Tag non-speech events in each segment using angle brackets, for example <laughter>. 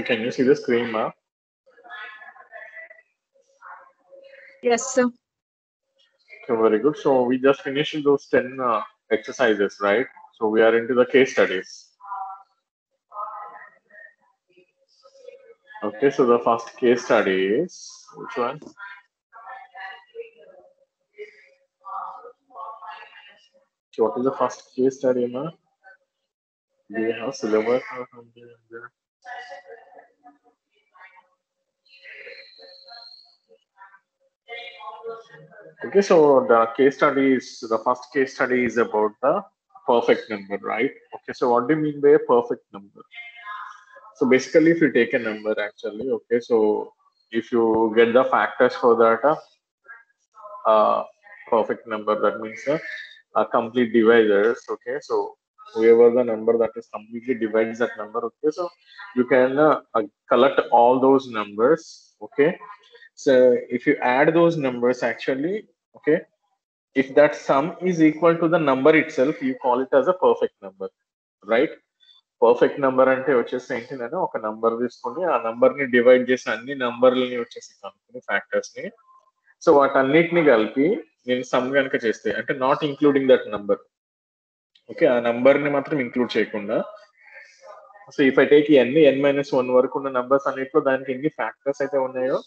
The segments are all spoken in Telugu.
So can you see the screen, ma? Yes, sir. Okay, very good. So we just finished those 10 uh, exercises, right? So we are into the case studies. Okay, so the first case study is which one? So what is the first case study, ma? Do you have syllabus or something like that? Okay, so the case study is the first case study is about the perfect number, right? Okay, so what do you mean by a perfect number? So basically, if you take a number, actually, okay, so if you get the factors for that uh, perfect number, that means uh, a complete divisors, okay, so whoever the number that is completely divides that number, okay, so you can uh, uh, collect all those numbers, okay. So if you add those numbers, actually, okay, if that sum is equal to the number itself, you call it as a perfect number, right? Perfect number అంటే వచ్చేసి ఏంటిదంటే ఒక నంబర్ తీసుకొని ఆ నంబర్ని డివైడ్ చేసి అన్ని నంబర్లని వచ్చేసి కనుక్కుని ఫ్యాక్టర్స్ని సో వాటన్నిటిని కలిపి నేను సమ్ కనుక చేస్తే అంటే not including that number okay ఆ నంబర్ని మాత్రం ఇంక్లూడ్ చేయకుండా సో ఇఫ్ ఐ టేక్ ఎన్ని ఎన్ మైనస్ వన్ వరకు ఉన్న నంబర్స్ అన్నిట్లో దానికి ఎన్ని ఫ్యాక్టర్స్ అయితే ఉన్నాయో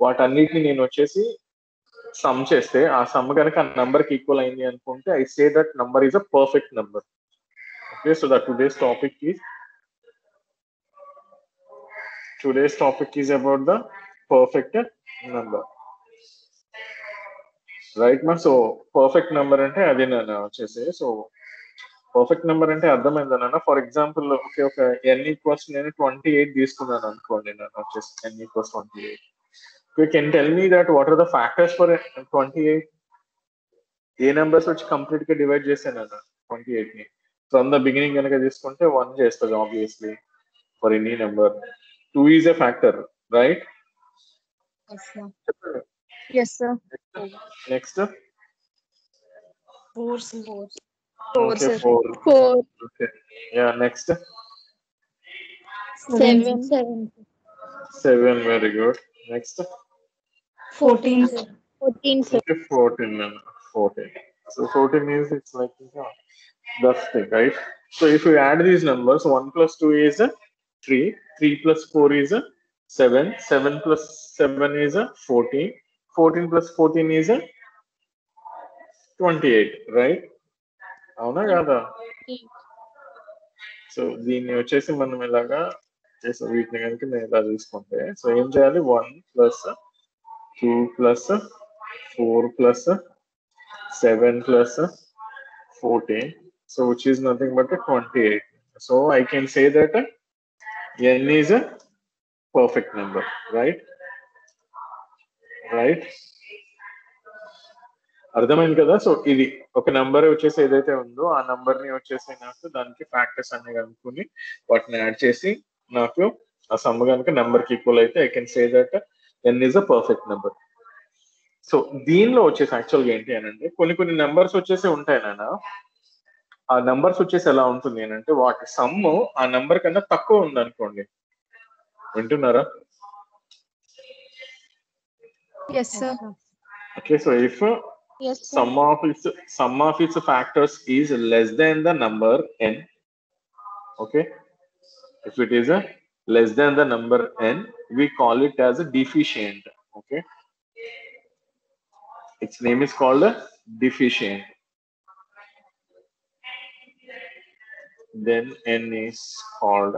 వాటన్నిటిని నేను వచ్చేసి సమ్ చేస్తే ఆ సమ్ కనుక ఆ నంబర్కి ఈక్వల్ అయింది అనుకుంటే I say that number is a perfect number okay so that today's topic is today's topic is about the perfect number right మా సో పర్ఫెక్ట్ నెంబర్ అంటే అదే నేను వచ్చేసి సో పర్ఫెక్ట్ నెంబర్ అంటే అర్థమైందా నాన్న? ఫర్ ఎగ్జాంపుల్ ఓకే ఒక ఎన్ ఈక్వల్స్ నేను ట్వంటీ ఎయిట్ తీసుకున్నాను అనుకోండి నేను వచ్చేసి n equals twenty eight you can tell me that what are the factors for twenty eight A numbers వచ్చి కంప్లీట్గా డివైడ్ చేశాను ట్వంటీ ఎయిట్ని ఫ్రమ్ ద బిగినింగ్ కనుక తీసుకుంటే వన్ చేస్తుంది obviously for any number two is a factor right Yes, sir. Yes, sir. Next Four, sir. Four, okay sir. Four Four. Okay yeah next Seven. Seven. Seven very good next Fourteen. Fourteen, sir. Okay fourteen fourteen so fourteen is it's like that's thing right so if you add these numbers 1 plus 2 is a 3 3 plus 4 is a 7 7 plus 7 is a 14 14 plus 14 is a 28 right అవునా కాదా సో దీన్ని వచ్చేసి మనం ఇలాగా చేసి వీటిని కనుక నేను ఇలా తీసుకుంటే సో ఏం చేయాలి one plus two plus four plus seven plus fourteen. So which is nothing but a 28 so i can say that uh, n is a perfect number right? Right? అర్థమైంది కదా? సో ఇది ఒక నంబర్ వచ్చేసి ఏదైతే ఉందో ఆ నంబర్ని వచ్చేసి నాకు దానికి ఫ్యాక్టర్స్ అన్ని కనుక్కుని వాటిని యాడ్ చేసి నాకు ఆ సమ్ కనుక నెంబర్కి ఈక్వల్ అయితే I can say that N is a perfect number so దీనిలో వచ్చేసి యాక్చువల్గా ఏంటి అని అంటే కొన్ని కొన్ని నెంబర్స్ వచ్చేసి ఉంటాయి నాన్న. ఆ నంబర్స్ వచ్చేసి ఎలా ఉంటుంది అని అంటే వాటి సమ్ ఆ నంబర్ కన్నా తక్కువ ఉంది అనుకోండి వింటున్నారా. Okay so if of its sum of its factors is less than the number n okay? If it is a less than the number n we call it as a deficient okay its name is called a deficient then n is called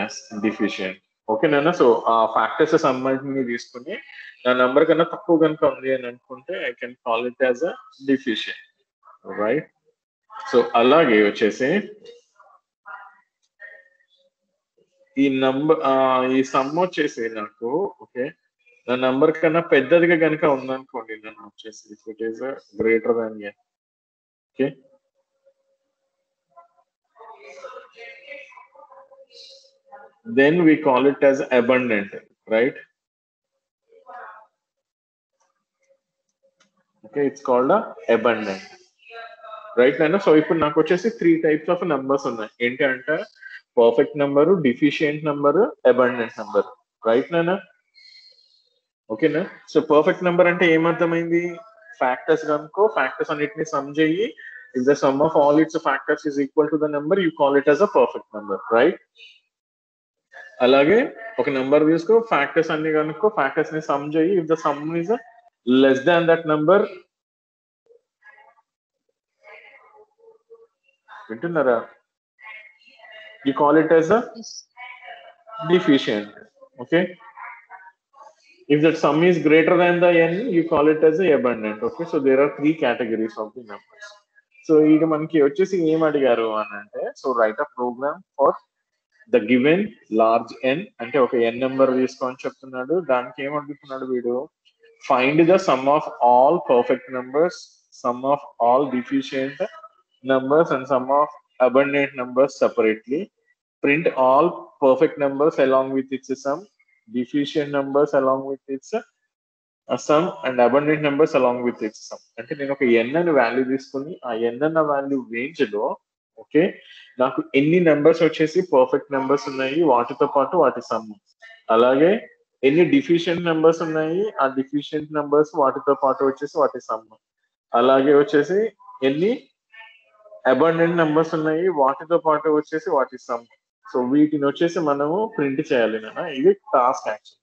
as deficient okay నాన్న సో ఆ ఫ్యాక్టర్స్ సంబంధించి తీసుకుని నా నంబర్ కన్నా తక్కువ కనుక ఉంది అని అనుకుంటే I can call it as a deficient right so అలాగే వచ్చేసి ఈ నంబర్ ఈ సమ్ వచ్చేసి నాకు ఓకే నా నంబర్ కన్నా పెద్దదిగా కనుక ఉందనుకోండి నన్ను వచ్చేసి if it is greater than okay then we call it as abundant right okay it's called abundant right నేను సో ఇప్పుడు నాకు వచ్చేసి త్రీ టైప్స్ ఆఫ్ నెంబర్స్ ఉన్నాయి. ఏంటి అంటే perfect number deficient number abundant number right నానా ఓకేనా సో పర్ఫెక్ట్ నెంబర్ అంటే ఏమర్థమైంది? ఫ్యాక్టర్స్ కనుకో ఫ్యాక్టర్స్ అన్నిటిని సమ్ చేయి. If the sum of all its factors is equal to the number you call it as a perfect number right అలాగే ఒక నెంబర్ తీసుకో ఫ్యాక్టర్స్ అన్ని కనుక్కో ఫ్యాక్టర్స్ని సమ్ చేయి. If the sum is less than that number వింటున్నారా? You call it as a deficient okay if that sum is greater than the n you call it as a abundant okay so there are three categories of the numbers so ఇది మనకి వచ్చేసి ఏం అడిగారు అని అంటే so right a program for the given large N అంటే ఒక ఎన్ నెంబర్ తీసుకొని చెప్తున్నాడు దానికి ఏం అడుగుతున్నాడు వీడు find the sum of all perfect numbers sum of all deficient numbers and sum of abundant numbers separately. Print all perfect numbers along with its sum, deficient numbers along with its uh, sum, and abundant numbers along with its sum. అంటే నేను ఒక ఎన్ అని వాల్యూ తీసుకుని ఆ ఎన్ అన్న వాల్యూ రేంజ్లో ఓకే నాకు ఎన్ని నెంబర్స్ వచ్చేసి పర్ఫెక్ట్ నెంబర్స్ ఉన్నాయి వాటితో పాటు వాటి సమ్ అలాగే ఎన్ని డిఫిషియంట్ నెంబర్స్ ఉన్నాయి ఆ డిఫిషియంట్ నెంబర్స్ వాటితో పాటు వచ్చేసి వాటి సమ్ అలాగే వచ్చేసి ఎన్ని అబండెంట్ నెంబర్స్ ఉన్నాయి. వాటితో పాటు వచ్చేసి వాటి సమ్ సో వీటిని వచ్చేసి మనము ప్రింట్ చేయాలి నాన్న. ఇది టాస్క్ యాక్చువల్.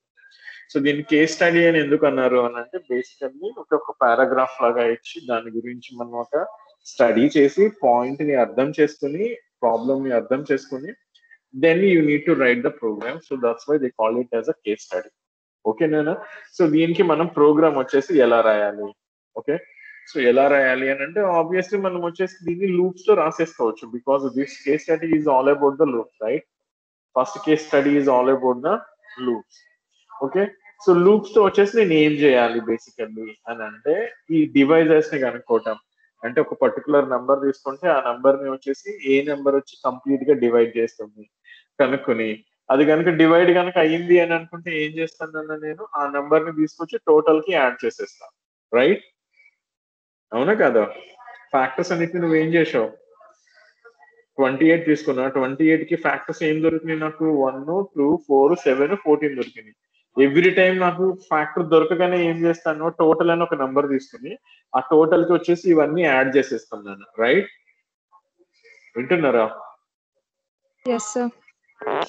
సో దీన్ని కేస్ స్టడీ అని ఎందుకు అన్నారు అని అంటే బేసికల్లీ ఒక ఒక పారాగ్రాఫ్ లాగా ఇచ్చి దాని గురించి మనం ఒక స్టడీ చేసి పాయింట్ని అర్థం చేసుకుని ప్రాబ్లమ్ని అర్థం చేసుకుని then you need to write the program so that's why they call it as a case study ఓకేనా సో దీనికి మనం ప్రోగ్రామ్ వచ్చేసి ఎలా రాయాలి? ఓకే సో ఎలా రాయాలి అని అంటే ఆబ్వియస్లీ మనం వచ్చేసి దీన్ని లూప్స్తో రాసేసుకోవచ్చు. Because this case study is all about the loops right first case study is all about the loops okay so లూప్స్తో వచ్చేసి నేను ఏం చేయాలి బేసికల్లీ అని అంటే ఈ డివైజెస్ని కనుక్కోవటం. అంటే ఒక పర్టికులర్ నంబర్ తీసుకుంటే ఆ నంబర్ని వచ్చేసి ఏ నెంబర్ వచ్చి కంప్లీట్గా డివైడ్ చేస్తుంది కనుక్కొని. అది కనుక డివైడ్ కనుక అయ్యింది అని అనుకుంటే ఏం చేస్తానన్నా నేను? ఆ నంబర్ని తీసుకొచ్చి టోటల్కి యాడ్ చేసేస్తాను రైట్ అవునా కదా? ఫ్యాక్టర్స్ అన్నిటిని నువ్వు ఏం చేసావు? ట్వంటీ ఎయిట్ తీసుకున్నా. ట్వంటీ ఎయిట్కి ఫ్యాక్టర్స్ ఏం దొరికినాయి నాకు? One two four seven fourteen దొరికినాయి. ఎవ్రీ టైం నాకు ఫ్యాక్టర్ దొరకగానే ఏం చేస్తాను టోటల్ అని ఒక నంబర్ తీసుకుని ఆ టోటల్కి వచ్చేసి ఇవన్నీ యాడ్ చేసేస్తాను నేను రైట్ వింటున్నారా?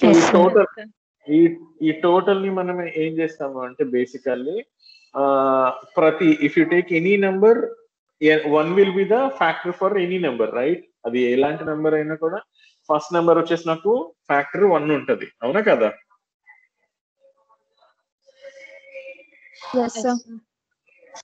ఈ టోటల్ ఈ ఈ టోటల్ని మనం ఏం చేస్తాము అంటే బేసికల్లీ ప్రతి if you take any number one will be the factor for any number right అది ఎలాంటి నెంబర్ అయినా కూడా ఫస్ట్ నెంబర్ వచ్చేసి నాకు ఫ్యాక్టర్ వన్ ఉంటది. అవునా కదా?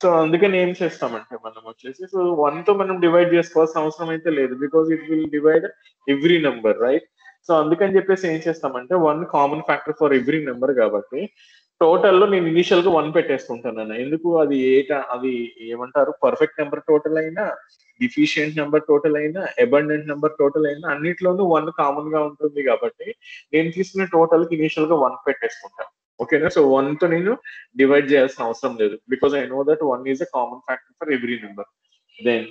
సో అందుకని ఏం చేస్తామంటే మనం వచ్చేసి సో వన్తో మనం డివైడ్ చేసుకోవాల్సిన అవసరం అయితే లేదు. Because it will divide every number right so అందుకని చెప్పేసి ఏం చేస్తామంటే one common factor for every number కాబట్టి టోటల్లో నేను ఇనిషియల్గా వన్ పెట్టేసుకుంటాను ఎందుకు? అది ఏట అది ఏమంటారు? పర్ఫెక్ట్ నెంబర్ టోటల్ అయినా డిఫిషియంట్ నెంబర్ టోటల్ అయినా అబండెంట్ నెంబర్ టోటల్ అయినా అన్నిట్లోనూ వన్ కామన్గా ఉంటుంది కాబట్టి నేను తీసుకున్న టోటల్కి ఇనిషియల్గా వన్ పెట్టేసుకుంటాను. ఓకేనా? సో వన్తో నేను డివైడ్ చేయాల్సిన అవసరం లేదు. Because I know that one is a common factor for every number then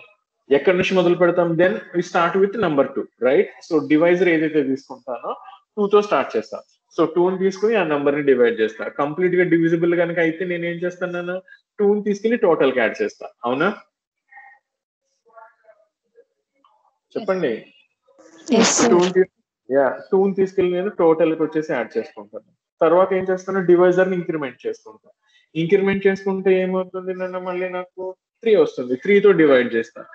ఎక్కడి నుంచి మొదలు పెడతాం? Then we start with number two right so divisor ఏదైతే తీసుకుంటానో టూ తో స్టార్ట్ చేస్తాను సో టూని తీసుకుని ఆ నెంబర్ని డివైడ్ చేస్తా. కంప్లీట్గా డివిజిబుల్ కనుక అయితే నేను ఏం చేస్తాను టూని తీసుకెళ్ళి టోటల్కి యాడ్ చేస్తా. అవునా? చెప్పండి. టూన్ యా టూన్ తీసుకెళ్ళి నేను టోటల్కి వచ్చేసి యాడ్ చేసుకుంటాను. తర్వాత ఏం చేస్తాను? డివైజర్ని ఇంక్రిమెంట్ చేసుకుంటాను ఇంక్రిమెంట్ చేసుకుంటే ఏమవుతుంది నన్ను? మళ్ళీ నాకు త్రీ వస్తుంది. త్రీ తో డివైడ్ చేస్తా.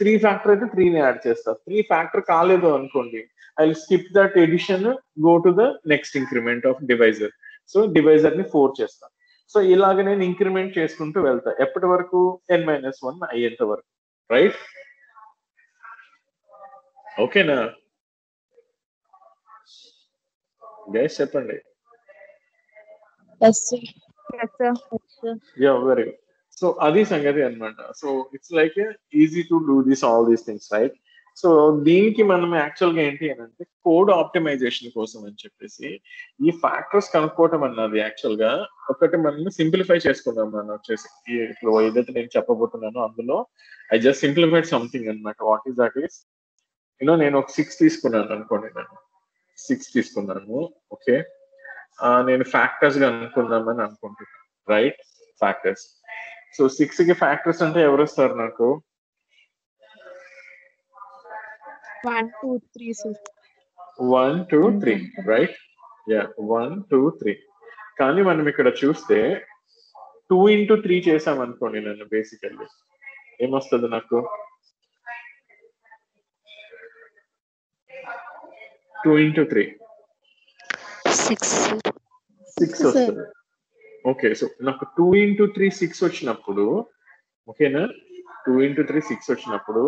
త్రీ ఫ్యాక్టర్ అయితే త్రీని యాడ్ చేస్తా. త్రీ ఫ్యాక్టర్ కాలేదు అనుకోండి I skip that addition go to the next increment of divisor so డివైజర్ని four చేస్తా. సో ఇలాగ నేను ఇంక్రిమెంట్ చేసుకుంటూ వెళ్తా. ఎప్పటి వరకు? ఎన్ మైనస్ వన్ అయ్యేంత వరకు. రైట్ ఓకేనా గైస్ చెప్పండి. యా వెరీ సో అది సంగతి అన్నమాట. So it's like easy to do this all these things right so దీనికి మనం యాక్చువల్గా ఏంటి అని అంటే కోడ్ ఆప్టిమైజేషన్ కోసం అని చెప్పేసి ఈ ఫ్యాక్టర్స్ కనుక్కోవటం అన్నది యాక్చువల్గా ఒకటి మనం సింప్లిఫై చేసుకుందాం మనం వచ్చేసి. ఈ ఇప్పుడు ఏదైతే నేను చెప్పబోతున్నానో అందులో ఐ జస్ట్ సింప్లిఫైడ్ సంథింగ్ అనమాట what is that is you know నేను ఒక సిక్స్ తీసుకున్నాను అనుకోండి నేను. సిక్స్ తీసుకున్నాను. ఓకే నేను ఫ్యాక్టర్స్గా అనుకుందామని అనుకుంటున్నాను రైట్ ఫ్యాక్టర్స్ సో సిక్స్కి ఫ్యాక్టర్స్ అంటే ఎవరు వస్తారు నాకు? One two three one two three right yeah one two three కానీ మనం ఇక్కడ చూస్తే టూ ఇంటూ త్రీ చేసాం అనుకోండి నన్ను బేసికల్లీ ఏమొస్తుంది నాకు? Two into three six six. వస్తుంది. ఓకే సో నాకు టూ ఇంటూ త్రీ సిక్స్ వచ్చినప్పుడు ఓకేనా? టూ ఇంటూ త్రీ సిక్స్ వచ్చినప్పుడు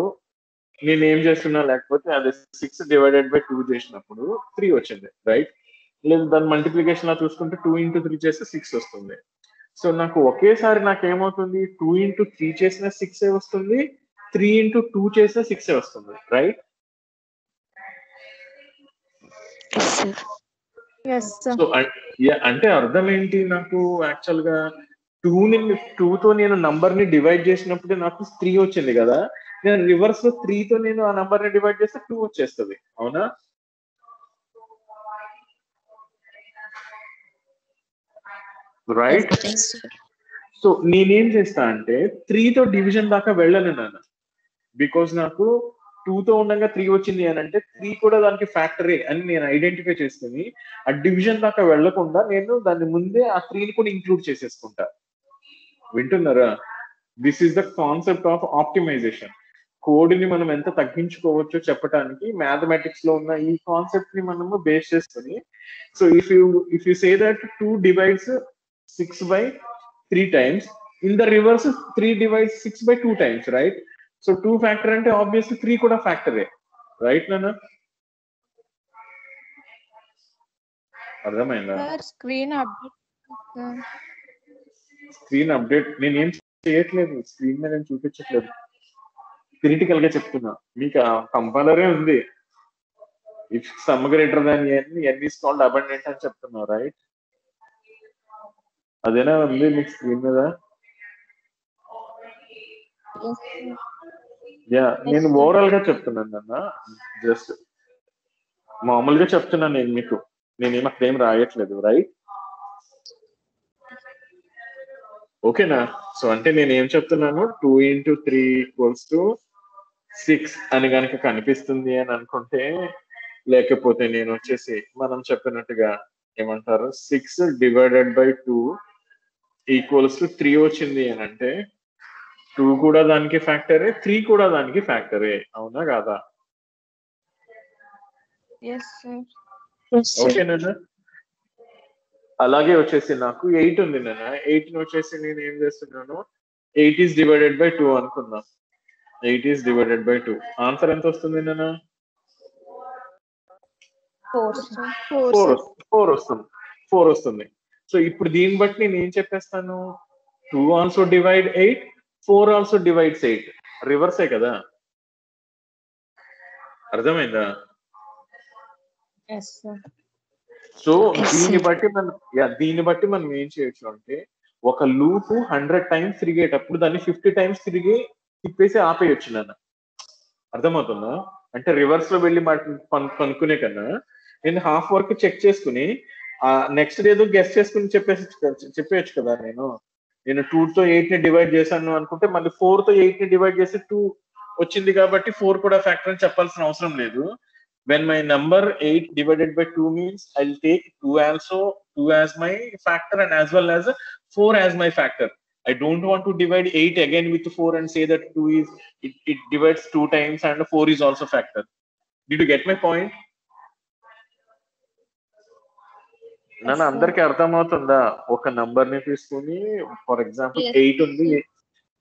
నేను ఏం చేస్తున్నా? లేకపోతే అదే సిక్స్ డివైడెడ్ బై టూ చేసినప్పుడు త్రీ వచ్చింది రైట్ లేదు దాని మల్టిప్లికేషన్ లా చూసుకుంటే టూ ఇంటూ త్రీ చేస్తే సిక్స్ వస్తుంది. సో నాకు ఒకేసారి నాకు ఏమవుతుంది? టూ ఇంటూ త్రీ చేసిన సిక్స్ వస్తుంది త్రీ ఇంటూ టూ చేసిన సిక్స్ వస్తుంది రైట్ సో అంటే అర్థం ఏంటి నాకు యాక్చువల్గా టూ ని టూ తో నేను నంబర్ని డివైడ్ చేసినప్పుడు నాకు త్రీ వచ్చింది కదా. నేను రివర్స్లో త్రీ తో నేను ఆ నంబర్ని డివైడ్ చేస్తే టూ వచ్చేస్తుంది. అవునా? రైట్ సో నేనేం చేస్తా అంటే త్రీ తో డివిజన్ దాకా వెళ్ళను నాన్న. బికాస్ నాకు టూ తో ఉండగా త్రీ వచ్చింది అని అంటే త్రీ కూడా దానికి ఫ్యాక్టరీ అని నేను ఐడెంటిఫై చేసుకుని ఆ డివిజన్ దాకా వెళ్ళకుండా నేను దాని ముందే ఆ త్రీని కూడా ఇంక్లూడ్ చేసేసుకుంటా. వింటున్నారా? This is the concept of optimization కోడ్ని మనం ఎంత తగ్గించుకోవచ్చో చెప్పడానికి మ్యాథమెటిక్స్లో ఉన్న ఈ కాన్సెప్ట్ని మనము బేస్ చేసుకుని so if you if you say that two divides six by three times in the reverse three divides six by two times right so two factor అంటే ఆబ్వియస్లీ త్రీ కూడా ఫ్యాక్టరే రైట్ నాన్న అర్థమైందా? స్క్రీన్ అప్డేట్ స్క్రీన్ అప్డేట్ నేనేం చేయట్లేదు. స్క్రీన్ మీద నేను చూపించట్లేదు. క్రిటికల్గా చెప్తున్నా. మీకు కంపైలరే ఉంది. If sum greater than N N is called abundant అని చెప్తున్నా రైట్ అదేనా ఉంది మీకు స్క్రీన్ మీద? యా నేను ఓవరాల్గా చెప్తున్నాను అన్న జస్ట్ మామూలుగా చెప్తున్నాను నేను మీకు. నేనేం అక్కడ ఏం రాయట్లేదు రైట్ ఓకేనా సో అంటే నేను ఏం చెప్తున్నాను? Two into three equals to six అని కనుక కనిపిస్తుంది అని అనుకుంటే లేకపోతే నేను వచ్చేసి మనం చెప్పినట్టుగా ఏమంటారు? Six divided by two equals to three వచ్చింది అని అంటే టూ కూడా దానికి ఫ్యాక్టరే త్రీ కూడా దానికి ఫ్యాక్టరే. అవునా కాదా? ఓకేనా అలాగే వచ్చేసి నాకు ఎయిట్ ఉంది నాన్న. ఎయిట్ వచ్చేసి నేను ఏం చేస్తున్నాను? Eight is divided by two అనుకుందాం. Eight is divided by two. Answer ఎంత వస్తుంది నాన్న? ఫోర్ ఫోర్ వస్తుంది. ఫోర్ వస్తుంది. సో ఇప్పుడు దీన్ని బట్టి నేను ఏం చెప్పేస్తాను? Two also divide eight four also divides eight. రివర్సే కదా? అర్థమైందా? సో దీన్ని. బట్టి మనం దీన్ని బట్టి మనం ఏం చేయొచ్చు అంటే ఒక లూప్ హండ్రెడ్ టైమ్స్ తిరిగేటప్పుడు దాన్ని ఫిఫ్టీ టైమ్స్ తిరిగి తిప్పేసి ఆపేయొచ్చు నన్ను. అర్థమవుతుందా? అంటే రివర్స్లో వెళ్ళి మాట- పను- కనుక్కునే కన్నా నేను హాఫ్ వర్క్ చెక్ చేసుకుని నెక్స్ట్ ఏదో గెస్ట్ చేసుకుని చెప్పేసి చెప్పేయచ్చు కదా నేను. నేను టూ తో ఎయిట్ ని డివైడ్ చేశాను అనుకుంటే మళ్ళీ ఫోర్ తో ఎయిట్ ని డివైడ్ చేసి టూ వచ్చింది కాబట్టి ఫోర్ కూడా ఫ్యాక్టర్ అని చెప్పాల్సిన అవసరం లేదు when my number 8 divided by 2 means i'll take 2 also 2 as my factor and as well as 4 as my factor i don't want to divide 8 again with 4 and say that 2 is it, it divides 2 times and 4 is also factor did you get my point నన్ను. అందరికి అర్థమవుతుందా ఒక నంబర్ని తీసుకుని ఫర్ ఎగ్జాంపుల్. ఎయిట్ ఉంది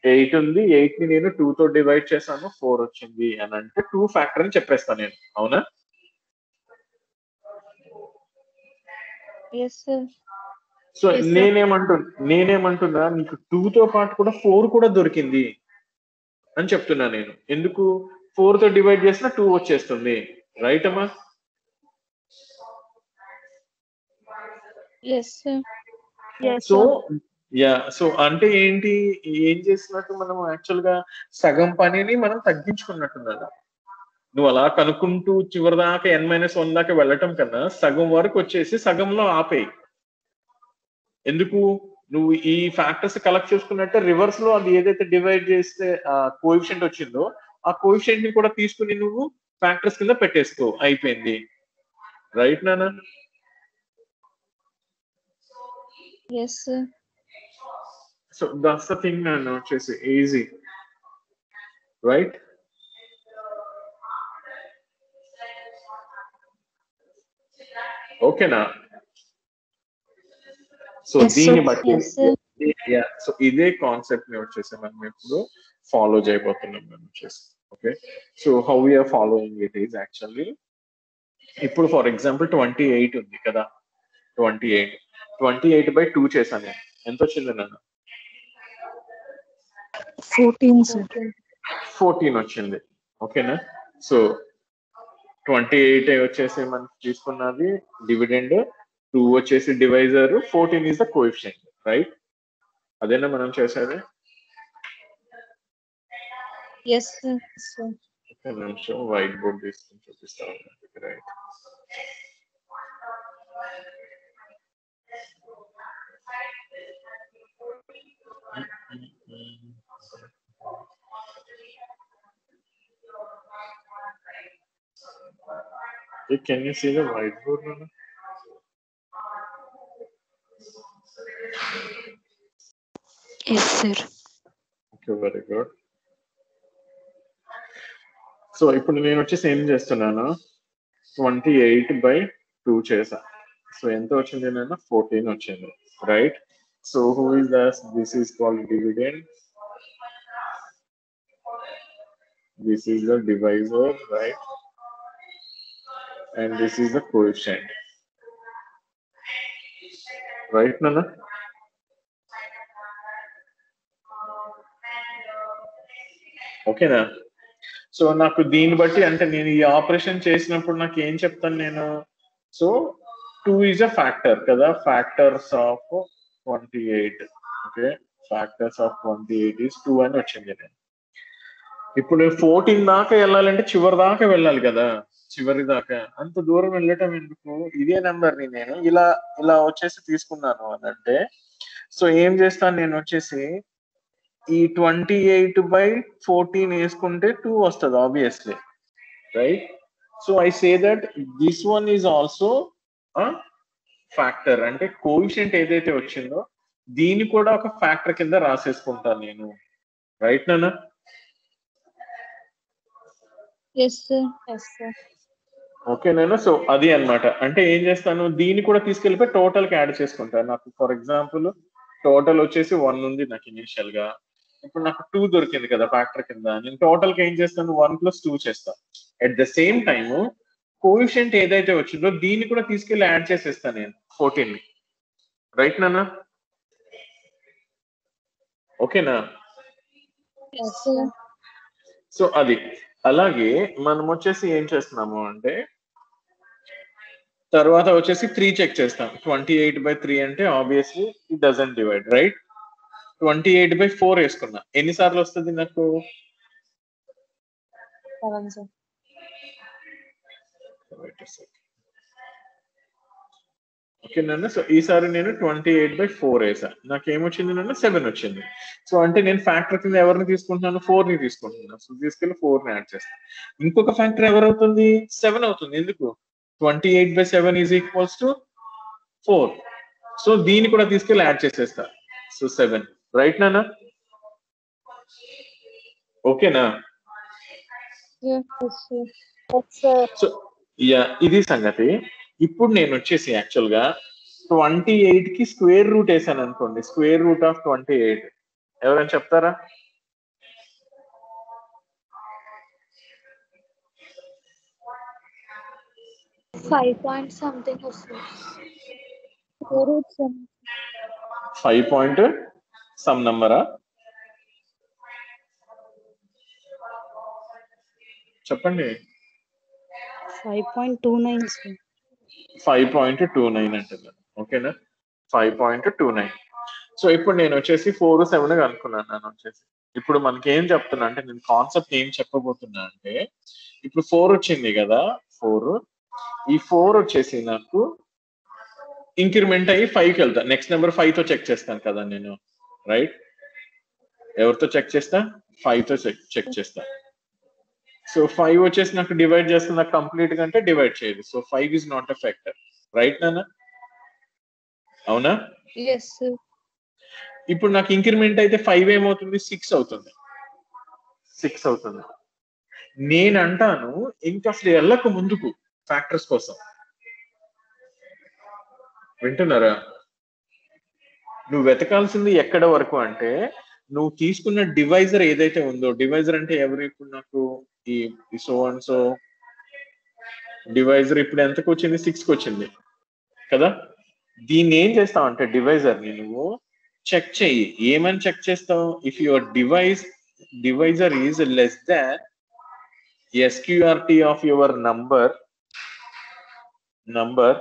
ఎయిట్ ఉంది ఎయిట్ని నేను టూ తో డివైడ్ చేశాను ఫోర్ వచ్చింది అని అంటే టూ ఫ్యాక్టర్ అని చెప్పేస్తాను నేను అవునా సో. నేనేమంటు నేనేమంటున్నా నీకు టూ తో పాటు కూడా ఫోర్ కూడా దొరికింది అని చెప్తున్నా నేను ఎందుకు ఫోర్తో డివైడ్ చేసినా టూ వచ్చేస్తుంది రైట్ అమ్మా సో యా సో అంటే ఏంటి? ఏం చేసినట్టు మనం యాక్చువల్గా సగం పనిని మనం తగ్గించుకున్నట్టున్నారు నువ్వు అలా కనుక్కుంటూ చివరి దాకా ఎన్ మైనస్ వన్ దాకా వెళ్ళటం కన్నా సగం వరకు వచ్చేసి సగంలో ఆపేయి. ఎందుకు? నువ్వు ఈ ఫ్యాక్టర్స్ కలెక్ట్ చేసుకున్నట్టే రివర్స్లో అది ఏదైతే డివైడ్ చేస్తే కోఎఫిషియంట్ వచ్చిందో ఆ కోఎఫిషియంట్ని కూడా తీసుకుని నువ్వు ఫ్యాక్టర్స్ కింద పెట్టేసుకో. అయిపోయింది. రైట్ నానా yes sir so that's the thing నాన్న వచ్చేసి ఈజీ రైట్ ఓకేనా సో Yes, sir. దీన్ని బట్టి Yes, sir. సో ఇదే కాన్సెప్ట్ని వచ్చేసి మనం ఇప్పుడు ఫాలో చేయబోతున్నాం మనం వచ్చేసి okay so how we are following it is actually ఇప్పుడు ఫర్ ఎగ్జాంపుల్ ట్వంటీ ఎయిట్ ఉంది కదా twenty eight twenty eight by two చేశాను నేను. ఎంత వచ్చింది నన్ను? ఫోర్టీన్ ఫోర్టీన్ వచ్చింది. ఓకేనా? సో ట్వంటీ ఎయిట్ వచ్చేసి మనకి తీసుకున్నది డివిడెండ్ టూ వచ్చేసి divisor fourteen is the coefficient right అదేనా మనం చేసేది? నిమిషం వైట్ బోర్డ్ తీసుకుని చూపిస్తాను right Can you see the whiteboard? Nana? Yes sir okay very good so ఇప్పుడు నేను వచ్చేసి ఏం చేస్తున్నాను? ట్వంటీ ఎయిట్ బై టూ చేసా సో ఎంత వచ్చింది నేను ఫోర్టీన్ వచ్చింది right so who is this this is called dividend this is the divisor right and this is the coefficient right నాన్న ఓకేనా సో నాకు దీన్ని బట్టి అంటే నేను ఈ ఆపరేషన్ చేసినప్పుడు నాకు ఏం చెప్తాను నేను? So two is a factor కదా? Factors of twenty eight okay factors of twenty eight is two అని వచ్చింది నేను ఇప్పుడు ఫోర్టీన్ దాకా వెళ్ళాలంటే చివరి దాకా వెళ్ళాలి కదా? చివరి దాకా. అంత దూరం వెళ్ళటం ఎందుకు? ఇదే నెంబర్ని నేను ఇలా ఇలా వచ్చేసి తీసుకున్నాను అని అంటే సో ఏం చేస్తాను నేను వచ్చేసి ఈ ట్వంటీ ఎయిట్ బై ఫోర్టీన్ వేసుకుంటే టూ వస్తుంది obviously right so I say that this one is also factor అంటే కోవిషెంట్ ఏదైతే వచ్చిందో దీన్ని కూడా ఒక ఫ్యాక్టర్ కింద రాసేసుకుంటాను నేను. రైట్ సార్ ఓకేనేనా సో అది అన్నమాట. అంటే ఏం చేస్తాను? దీన్ని కూడా తీసుకెళ్ళిపోయి టోటల్కి యాడ్ చేసుకుంటాను నాకు ఫర్ ఎగ్జాంపుల్ టోటల్ వచ్చేసి వన్ ఉంది నాకు ఇనిషియల్గా. ఇప్పుడు నాకు టూ దొరికింది కదా ఫ్యాక్టర్ కింద. నేను టోటల్కి ఏం చేస్తాను? వన్ ప్లస్ టూ చేస్తాను at the same time quotient ఏదైతే వచ్చిందో దీన్ని కూడా తీసుకెళ్ళి యాడ్ చేసేస్తాను నేను ఫోర్టీన్ని? రైట్ నాన్న ఓకేనా సో అది. అలాగే మనం వచ్చేసి ఏం చేస్తున్నాము అంటే తర్వాత వచ్చేసి త్రీ చెక్ చేస్తాం. ట్వంటీ ఎయిట్ బై త్రీ అంటే obviously it doesn't divide right twenty eight by four వేసుకున్నా. ఎన్నిసార్లు వస్తుంది నాకు? సెవెన్ సార్ ఓకే నన్ను సో ఈసారి నేను ట్వంటీ ఎయిట్ బై ఫోర్ వేసా. నాకు ఏమొచ్చింది నన్ను? సెవెన్ వచ్చింది. సో అంటే నేను ఫ్యాక్టర్ కింద ఎవరిని తీసుకుంటున్నాను ఫోర్ని తీసుకుంటున్నాను సో తీసుకెళ్ళి ఫోర్ని యాడ్ చేస్తాను ఇంకొక ఫ్యాక్టర్ ఎవరవుతుంది? సెవెన్ అవుతుంది. ఎందుకు? Twenty eight by seven is equals to four so దీన్ని కూడా తీసుకెళ్ళి యాడ్ చేసేస్తా. సో సెవెన్ రైట్ నానా ఓకేనా సో యా ఇది సంగతి. ఇప్పుడు నేను వచ్చేసి యాక్చువల్గా ట్వంటీ ఎయిట్కి స్క్వేర్ రూట్ వేసాను అనుకోండి. Square root of twenty eight ఎవరైనా చెప్తారా? ఫైవ్ పాయింట్ సంథింగ్ వస్తుంది ఫోర్ ఫైవ్ పాయింట్ సమ్ నంబరా చెప్పండి. Five point two nine sir five point two nine అంటున్నాను ఓకేనా? Five point two nine so ఇప్పుడు నేను వచ్చేసి ఫోర్ సెవెన్ అనుకున్నాను నేను వచ్చేసి. ఇప్పుడు మనకి ఏం చెప్తున్నా అంటే నేను కాన్సెప్ట్ ఏం చెప్పబోతున్నా అంటే ఇప్పుడు ఫోర్ వచ్చింది కదా ఫోర్ ఈ ఫోర్ వచ్చేసి నాకు ఇంక్రిమెంట్ అయ్యి ఫైవ్కి వెళ్తా. నెక్స్ట్ నెంబర్ ఫైవ్తో చెక్ చేస్తాను కదా నేను రైట్ ఎవరితో చెక్ చేస్తా? ఫైవ్తో చెక్ చెక్ చేస్తా. సో ఫైవ్ వచ్చేసి నాకు డివైడ్ చేస్తే నాకు కంప్లీట్గా అంటే డివైడ్ చేయదు. So five is not a factor right నాన్న అవునా? ఎస్ సార్ ఇప్పుడు నాకు ఇంక్రిమెంట్ అయితే ఫైవ్ ఏమవుతుంది? సిక్స్ అవుతుంది. సిక్స్ అవుతుంది. నేను అంటాను ఇంకా అసలు వెళ్ళక ముందుకు ఫ్యాక్టర్స్ కోసం. వింటున్నారా? నువ్వు వెతకాల్సింది ఎక్కడ వరకు అంటే నువ్వు తీసుకున్న డివైజర్ ఏదైతే ఉందో డివైజర్ అంటే ఎవరు? ఇప్పుడు నాకు ఈ సో అండ్ సో డివైజర్ ఇప్పుడు ఎంతకు వచ్చింది? సిక్స్కి వచ్చింది. కదా? దీన్ని ఏం చేస్తావు అంటే డివైజర్ని నువ్వు చెక్ చెయ్యి. ఏమని చెక్ చేస్తావు? If your device divisor is less than SQRT of your number number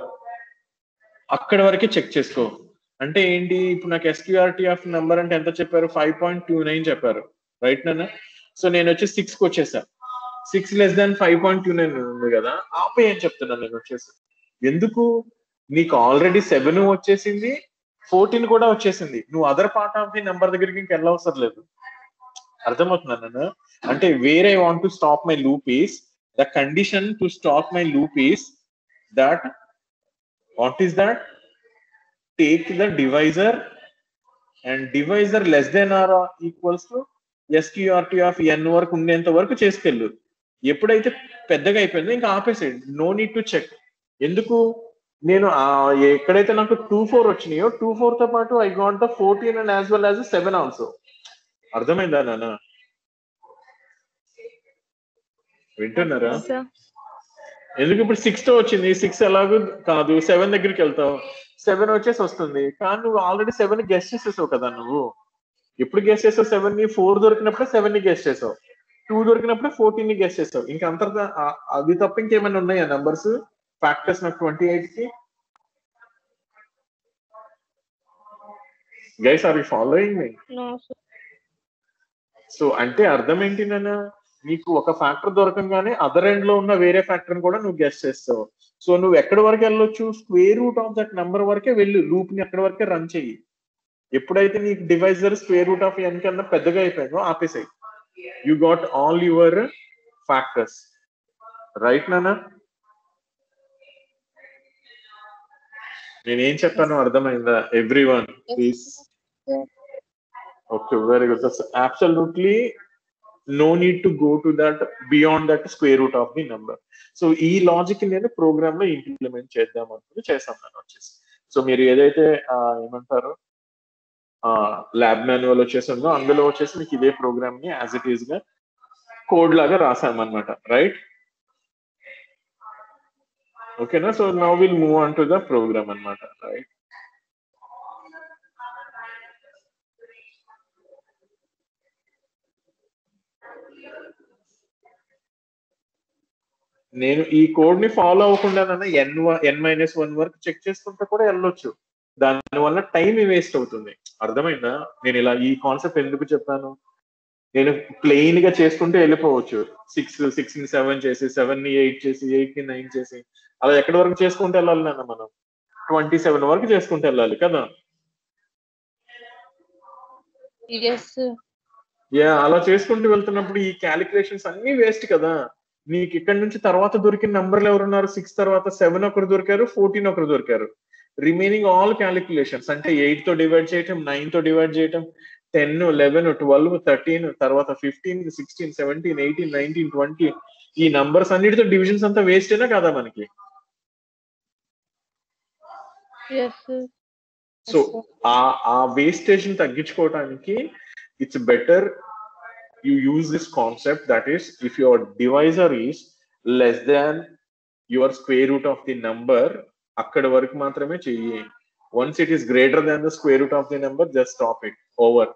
అక్కడ వరకే చెక్ చేసుకో. అంటే ఏంటి? ఇప్పుడు నాకు ఎస్క్యూఆర్టీ ఆఫ్ నంబర్ అంటే ఎంత చెప్పారు? ఫైవ్ పాయింట్ టూ నైన్ చెప్పారు. రైట్ నన్ను? సో నేను వచ్చి సిక్స్కి వచ్చేసా. Six less than five point two nine ఉంది కదా? ఆపే అని చెప్తున్నాను నేను వచ్చేసి. ఎందుకు? నీకు ఆల్రెడీ సెవెన్ వచ్చేసింది ఫోర్టీన్ కూడా వచ్చేసింది. నువ్వు other part of the number దగ్గరికి ఇంక వెళ్ళవసరం లేదు. అర్థమవుతున్నాను నన్ను? అంటే where I want to stop my loop is the condition to stop my loop is that what is that take the divisor and divisor less than or equals to SQRT of n వరకు ఉండేంత వరకు చేసుకెళ్ళు. ఎప్పుడైతే పెద్దగా అయిపోయిందో ఇంకా ఆపేసేయండి నో నీడ్ టు చెక్ ఎందుకు? నేను ఎక్కడైతే నాకు టూ ఫోర్ వచ్చినాయో టూ ఫోర్తో పాటు I got the fourteen and as well as seven also అర్థమైందా నాన్న? వింటున్నారా? ఎందుకు ఇప్పుడు సిక్స్తో వచ్చింది? సిక్స్ ఎలాగో కాదు. సెవెన్ దగ్గరికి వెళ్తావు. సెవెన్ వచ్చేసి వస్తుంది. కానీ నువ్వు ఆల్రెడీ సెవెన్ గెస్ట్ చేసేసావు కదా నువ్వు. ఎప్పుడు గెస్ట్ చేసావు సెవెన్ని? ఫోర్ దొరికినప్పుడే సెవెన్ని గెస్ట్ చేసావు టూ దొరికినప్పుడే ఫోర్టీన్ని గెస్ట్ చేసావు ఇంకా అంతర్గా ఆ- అది తప్ప ఇంకేమైనా ఉన్నాయా నంబర్స్ ఫ్యాక్టర్స్ నాకు ట్వంటీ ఎయిట్కి guys are you following me so అంటే అర్థం ఏంటి నాన్న? నీకు ఒక ఫ్యాక్టర్ దొరకంగానే అదర్ ఎండ్లో ఉన్న వేరే ఫ్యాక్టర్ కూడా నువ్వు గెస్ట్ చేస్తావు. సో నువ్వు ఎక్కడి వరకు వెళ్ళొచ్చు? Square root of that number వరకే వెళ్ళు. లూప్ని అక్కడి వరకే రన్ చెయ్యి. ఎప్పుడైతే నీకు divisor square root of N కన్నా పెద్దగా అయిపోయిందో ఆపేసాయి. You got all your factors right నాన్న? నేనేం చెప్పానో అర్థమైందా? Everyone please okay very good absolutely no need to go to that beyond that square root of the number so ఈ లాజిక్ నేను ప్రోగ్రామ్లో ఇంప్లిమెంట్ చేద్దాం అనుకుని చేసాం నేను వచ్చేసి. సో మీరు ఏదైతే ఏమంటారు? ల్యాబ్ మాన్యువల్ వచ్చేసి ఉందో అందులో వచ్చేసి మీకు ఇదే ప్రోగ్రామ్ని యాజ్ ఇట్ ఈస్గా కోడ్ లాగా రాసామన్నమాట రైట్ ఓకేనా so now will move on to the program అన్నమాట రైట్ నేను ఈ కోడ్ని ఫాలో అవ్వకుండా ఎన్ ఎన్ మైనస్ వన్ వరకు చెక్ చేసుకుంటే కూడా వెళ్ళొచ్చు. దాని వల్ల టైం వేస్ట్ అవుతుంది. అర్థమైందా? నేను ఇలా ఈ కాన్సెప్ట్ ఎందుకు చెప్పాను? నేను ప్లెయిన్గా చేసుకుంటే వెళ్ళిపోవచ్చు. సిక్స్ సిక్స్ని సెవెన్ చేసి సెవెన్ని ఎయిట్ చేసి ఎయిట్ని నైన్ చేసి. అలా ఎక్కడి వరకు చేసుకుంటూ వెళ్ళాలి నాన్న మనం? ట్వంటీ సెవెన్ వరకు చేసుకుంటూ వెళ్ళాలి కదా? యా అలా చేసుకుంటూ వెళ్తున్నప్పుడు ఈ క్యాలిక్యులేషన్స్ అన్ని వేస్ట్ కదా. నీకు ఇక్కడ నుంచి తర్వాత దొరికిన నంబర్లు ఎవరున్నారు? సిక్స్ తర్వాత సెవెన్ ఒకరు దొరికారు ఫోర్టీన్ ఒకరు దొరికారు. రిమైనింగ్ ఆల్ క్యాలిక్యులేషన్స్ అంటే ఎయిట్తో డివైడ్ చేయటం నైన్తో డివైడ్ చేయటం టెన్ లెవెన్ ట్వెల్వ్ థర్టీన్ తర్వాత fifteen sixteen seventeen eighteen nineteen twenty ఈ నంబర్స్ అన్నిటితో డివిజన్స్ అంతా వేస్ట్ అయినా కదా మనకి? సో ఆ ఆ వేస్టేజ్ని తగ్గించుకోవడానికి it's better you use this concept that is if your divisor is less than your square root of the number అక్కడ వరకు మాత్రమే చెయ్యి once it is greater than the square root of the number just stop it over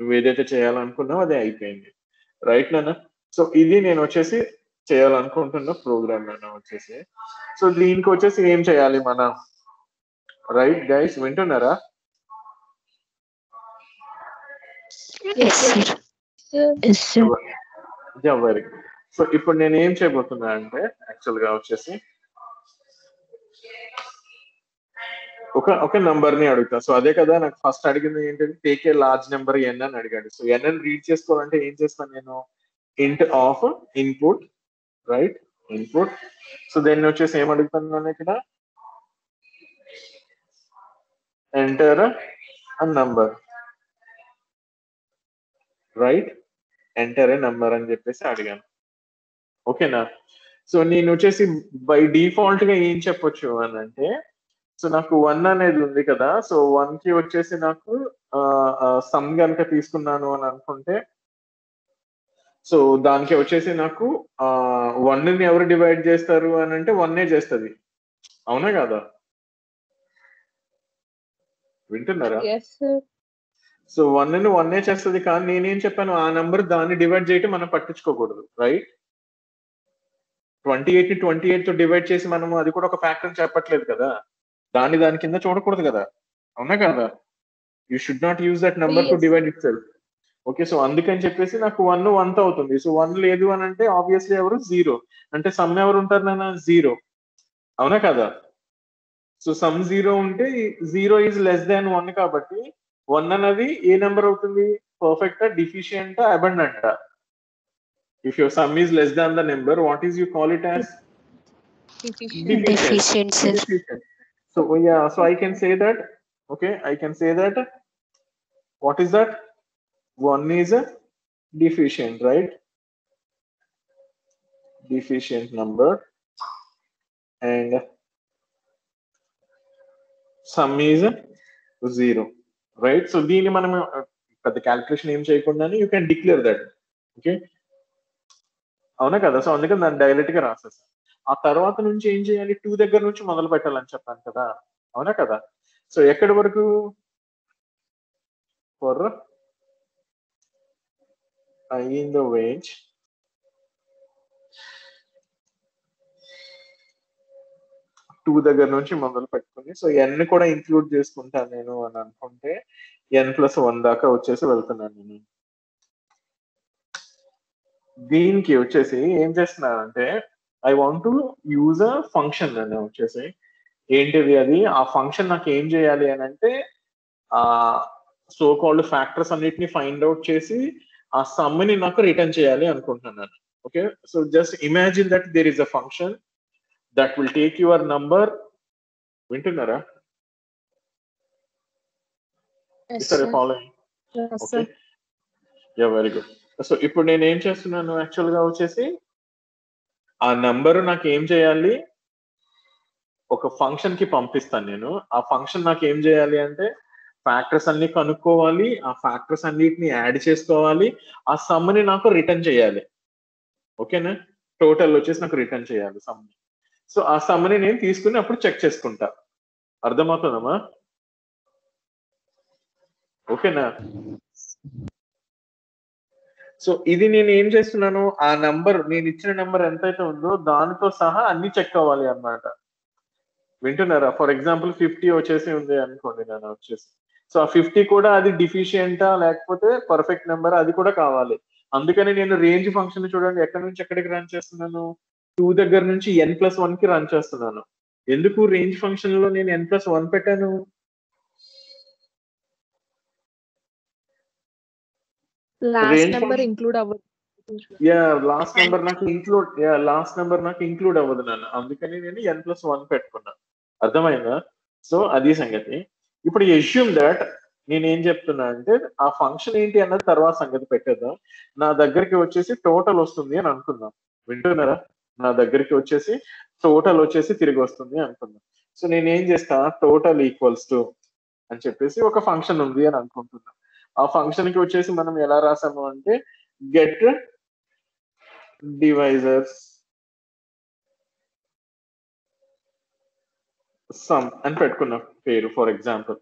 నువ్వు ఏదైతే చేయాలనుకున్నావో అదే అయిపోయింది. రైట్ నాన్న? సో ఇది నేను వచ్చేసి చేయాలనుకుంటున్న ప్రోగ్రామ్ నాన్న వచ్చేసి. సో దీనికి వచ్చేసి ఏం చేయాలి మన? రైట్ గైస్ వింటున్నారా? వెరీ సో ఇప్పుడు నేను ఏం చేయబోతున్నా అంటే యాక్చువల్గా వచ్చేసి ఒక ఒక నంబర్ని అడుగుతా. సో అదే కదా నాకు ఫస్ట్ అడిగింది ఏంటంటే take a large number N అని అడిగాడు. సో ఎన్ అని రీడ్ చేసుకోవాలంటే ఏం చేస్తాను నేను? Int of input right input so దీన్ని వచ్చేసి ఏం అడుగుతాను నేను ఇక్కడ? Enter a number right enter a number అని చెప్పేసి అడిగాను. ఓకేనా సో నేను వచ్చేసి బై డిఫాల్ట్గా ఏం చెప్పొచ్చు అని అంటే సో నాకు వన్ అనేది ఉంది కదా సో వన్కి వచ్చేసి నాకు సమ్ కనుక తీసుకున్నాను అని అనుకుంటే సో దానికి వచ్చేసి నాకు వన్ని ఎవరు డివైడ్ చేస్తారు అని అంటే వన్నే చేస్తుంది. అవునా కదా? వింటున్నారా? సో వన్ని వన్నే చేస్తుంది కానీ నేనేం చెప్పాను? ఆ నంబర్ దాన్ని డివైడ్ చేయటం మనం పట్టించుకోకూడదు రైట్ ట్వంటీ ఎయిట్ని ట్వంటీ ఎయిట్తో డివైడ్ చేసి మనం అది కూడా ఒక ఫ్యాక్టర్ చెప్పట్లేదు కదా? దాన్ని దాని కింద చూడకూడదు కదా? అవునా కదా? You should not use that number to. Divide itself okay so అందుకని చెప్పేసి నాకు వన్ వన్తో అవుతుంది. సో వన్ లేదు అని అంటే ఆబ్వియస్లీ ఎవరు? జీరో అంటే సమ్ ఎవరు ఉంటారు నాన్న? జీరో అవునా కదా? సో సమ్ జీరో ఉంటే zero is less than one కాబట్టి వన్ అన్నది ఏ నెంబర్ అవుతుంది perfect deficient abundant if your sum is less than the number what is you call it as Deficient. Deficient sir Deficient. So oh, yeah, so I can say that. Okay, I can say that. What is that? One is a deficient, right? Deficient number, and sum is a zero, Right so దీన్ని మనం పెద్ద క్యాల్కులేషన్ ఏం చేయకుండానే you can declare that okay అవునా కదా? సో అందుకని దాన్ని డైరెక్ట్గా రాసేస్తాను ఆ తర్వాత నుంచి ఏం చేయాలి? టూ దగ్గర నుంచి మొదలు పెట్టాలని చెప్పాను కదా? అవునా కదా? సో ఎక్కడి వరకు? For in the wage two దగ్గర నుంచి మొదలు పెట్టుకుని సో ఎన్ కూడా ఇంక్లూడ్ చేసుకుంటాను నేను అని అనుకుంటే ఎన్ ప్లస్ వన్ దాకా వచ్చేసి వెళ్తున్నాను నేను. దీనికి వచ్చేసి ఏం చేస్తున్నానంటే I want to use a function అని వచ్చేసి ఏంటిది అది? ఆ ఫంక్షన్ నాకు ఏం చేయాలి అని అంటే ఆ సో కాల్డ్ ఫ్యాక్టర్స్ అన్నిటిని ఫైండ్ అవుట్ చేసి ఆ సమ్ని నాకు రిటర్న్ చేయాలి అనుకుంటున్నాను. Okay so just imagine that there is a function that will take your number వింటున్నారా? సరే. Following okay. Yeah very good so ఇప్పుడు నేను ఏం చేస్తున్నాను యాక్చువల్గా వచ్చేసి ఆ నంబర్ నాకు ఏం చేయాలి? ఒక ఫంక్షన్కి పంపిస్తాను నేను. ఆ ఫంక్షన్ నాకు ఏం చేయాలి అంటే ఫ్యాక్టర్స్ అన్ని కనుక్కోవాలి ఆ ఫ్యాక్టర్స్ అన్నిటిని యాడ్ చేసుకోవాలి ఆ సమ్ని నాకు రిటర్న్ చేయాలి. ఓకేనా టోటల్ వచ్చేసి నాకు రిటర్న్ చేయాలి సమ్ సో ఆ సమ్మని నేను తీసుకుని అప్పుడు చెక్ చేసుకుంటా. అర్థమవుతుందమ్మా? ఓకేనా? సో ఇది నేను ఏం చేస్తున్నాను? ఆ నంబర్ నేను ఇచ్చిన నెంబర్ ఎంతైతే ఉందో దానితో సహా అన్ని చెక్ అవ్వాలి అన్నమాట. వింటున్నారా? ఫర్ ఎగ్జాంపుల్ ఫిఫ్టీ వచ్చేసి ఉంది అనుకోండి నేను వచ్చేసి. సో ఆ ఫిఫ్టీ కూడా అది డిఫిషియంటా లేకపోతే పర్ఫెక్ట్ నెంబర్ అది కూడా కావాలి. అందుకని నేను రేంజ్ ఫంక్షన్ చూడండి. ఎక్కడి నుంచి ఎక్కడికి రన్ చేస్తున్నాను? టూ దగ్గర నుంచి ఎన్ ప్లస్ వన్కి రన్ చేస్తున్నాను. ఎందుకు రేంజ్ ఫంక్షన్లో నేను ఎన్ ప్లస్ వన్ పెట్టాను? లాస్ట్ నెంబర్ function- ఇంక్లూడ్ అవ్వదు. యా లాస్ట్ నెంబర్ నాకు ఇంక్లూడ్ యా లాస్ట్ నెంబర్ నాకు ఇంక్లూడ్ అవ్వదు నన్ను. అందుకని నేను ఎన్ ప్లస్ వన్ పెట్టుకున్నా. అర్థమైందా? సో అది సంగతి. ఇప్పుడు ఎస్యూమ్ దట్ నేను ఏం చెప్తున్నా అంటే ఆ ఫంక్షన్ ఏంటి అన్నది తర్వాత సంగతి పెట్టేద్దాం. నా దగ్గరికి వచ్చేసి టోటల్ వస్తుంది అని అనుకుందాం. వింటున్నారా? నా దగ్గరికి వచ్చేసి టోటల్ వచ్చేసి తిరిగి వస్తుంది అనుకుందాం. సో నేను ఏం చేస్తా? టోటల్ ఈక్వల్స్ టు అని చెప్పేసి ఒక ఫంక్షన్ ఉంది అని అనుకుంటున్నా. ఆ ఫంక్షన్కి వచ్చేసి మనం ఎలా రాసాము అంటే గెట్ డివైజర్స్ సమ్ అని పెట్టుకున్నా పేరు ఫర్ ఎగ్జాంపుల్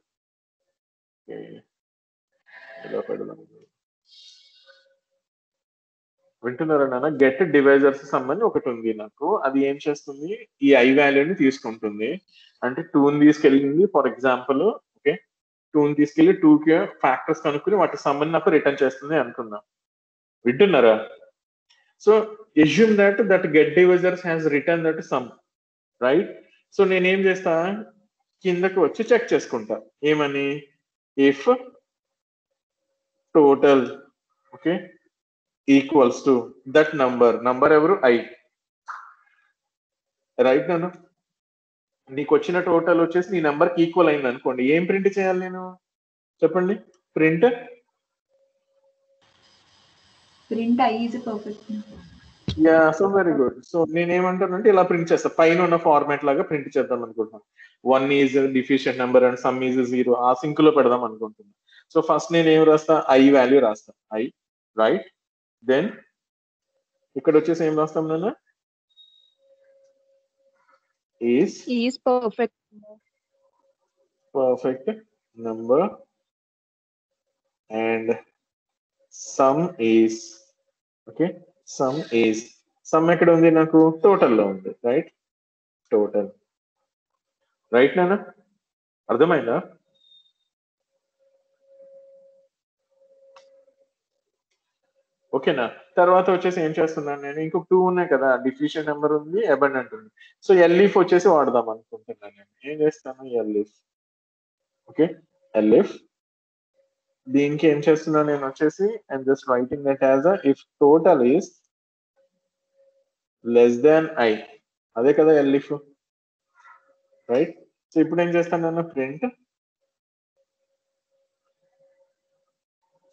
ఇలా పెడదాం వింటున్నారా నాన్న? గెట్ డివైజర్స్ సంబంధించి ఒకటి ఉంది నాకు. అది ఏం చేస్తుంది? ఈ ఐ వాల్యూని తీసుకుంటుంది. అంటే టూని తీసుకెళ్ళింది ఫర్ ఎగ్జాంపుల్ ఓకే? టూని తీసుకెళ్ళి టూకి ఫ్యాక్టర్స్ కనుక్కుని వాటి సంబంధించి నాకు రిటర్న్ చేస్తుంది అనుకుందాం వింటున్నారా? So assume that that get divisors has return that sum right so నేనేం చేస్తా? కిందకి వచ్చి చెక్ చేసుకుంటా. ఏమని? If total okay? Equals to that number number ఎవరు? ఐ రైట్ నన్ను? నీకు వచ్చిన టోటల్ వచ్చేసి నీ నెంబర్కి ఈక్వల్ అయింది అనుకోండి. ఏం ప్రింట్ చేయాలి నేను? చెప్పండి. Print print I is perfect yeah so very good so నేను ఏమంటానంటే ఇలా ప్రింట్ చేస్తా. పైన ఉన్న ఫార్మాట్ లాగా ప్రింట్ చేద్దాం అనుకుంటున్నాను one is deficient number and sum is zero ఆ సింక్లో పెడదాం అనుకుంటున్నాను సో ఫస్ట్ నేను ఏం రాస్తా? ఐ వాల్యూ రాస్తా. ఐ రైట్ దెన్ ఇక్కడ వచ్చేసి ఏం రాస్తాం నేను is Is perfect. perfect number and sum is okay? Sum is sum ఎక్కడ ఉంది నాకు? టోటల్లో ఉంది రైట్ టోటల్ రైట్ నాన్న? అర్థమైందా? ఓకేనా? తర్వాత వచ్చేసి ఏం చేస్తున్నాను నేను? ఇంకొక టూ ఉన్నాయి కదా డిఫిషన్ నెంబర్ ఉంది అబండెంట్ ఉంది. సో ఎల్ఈఫ్ వచ్చేసి వాడదాం అనుకుంటున్నాను నేను. ఏం చేస్తాను? ఎల్ఈఫ్ ఓకే ఎల్ఎఫ్ దీనికి ఏం చేస్తున్నా నేను వచ్చేసి I'm just writing that as a if total is less than I అదే కదా ఎల్ఇఫ్ రైట్ సో ఇప్పుడు ఏం చేస్తాను నేను? ప్రింట్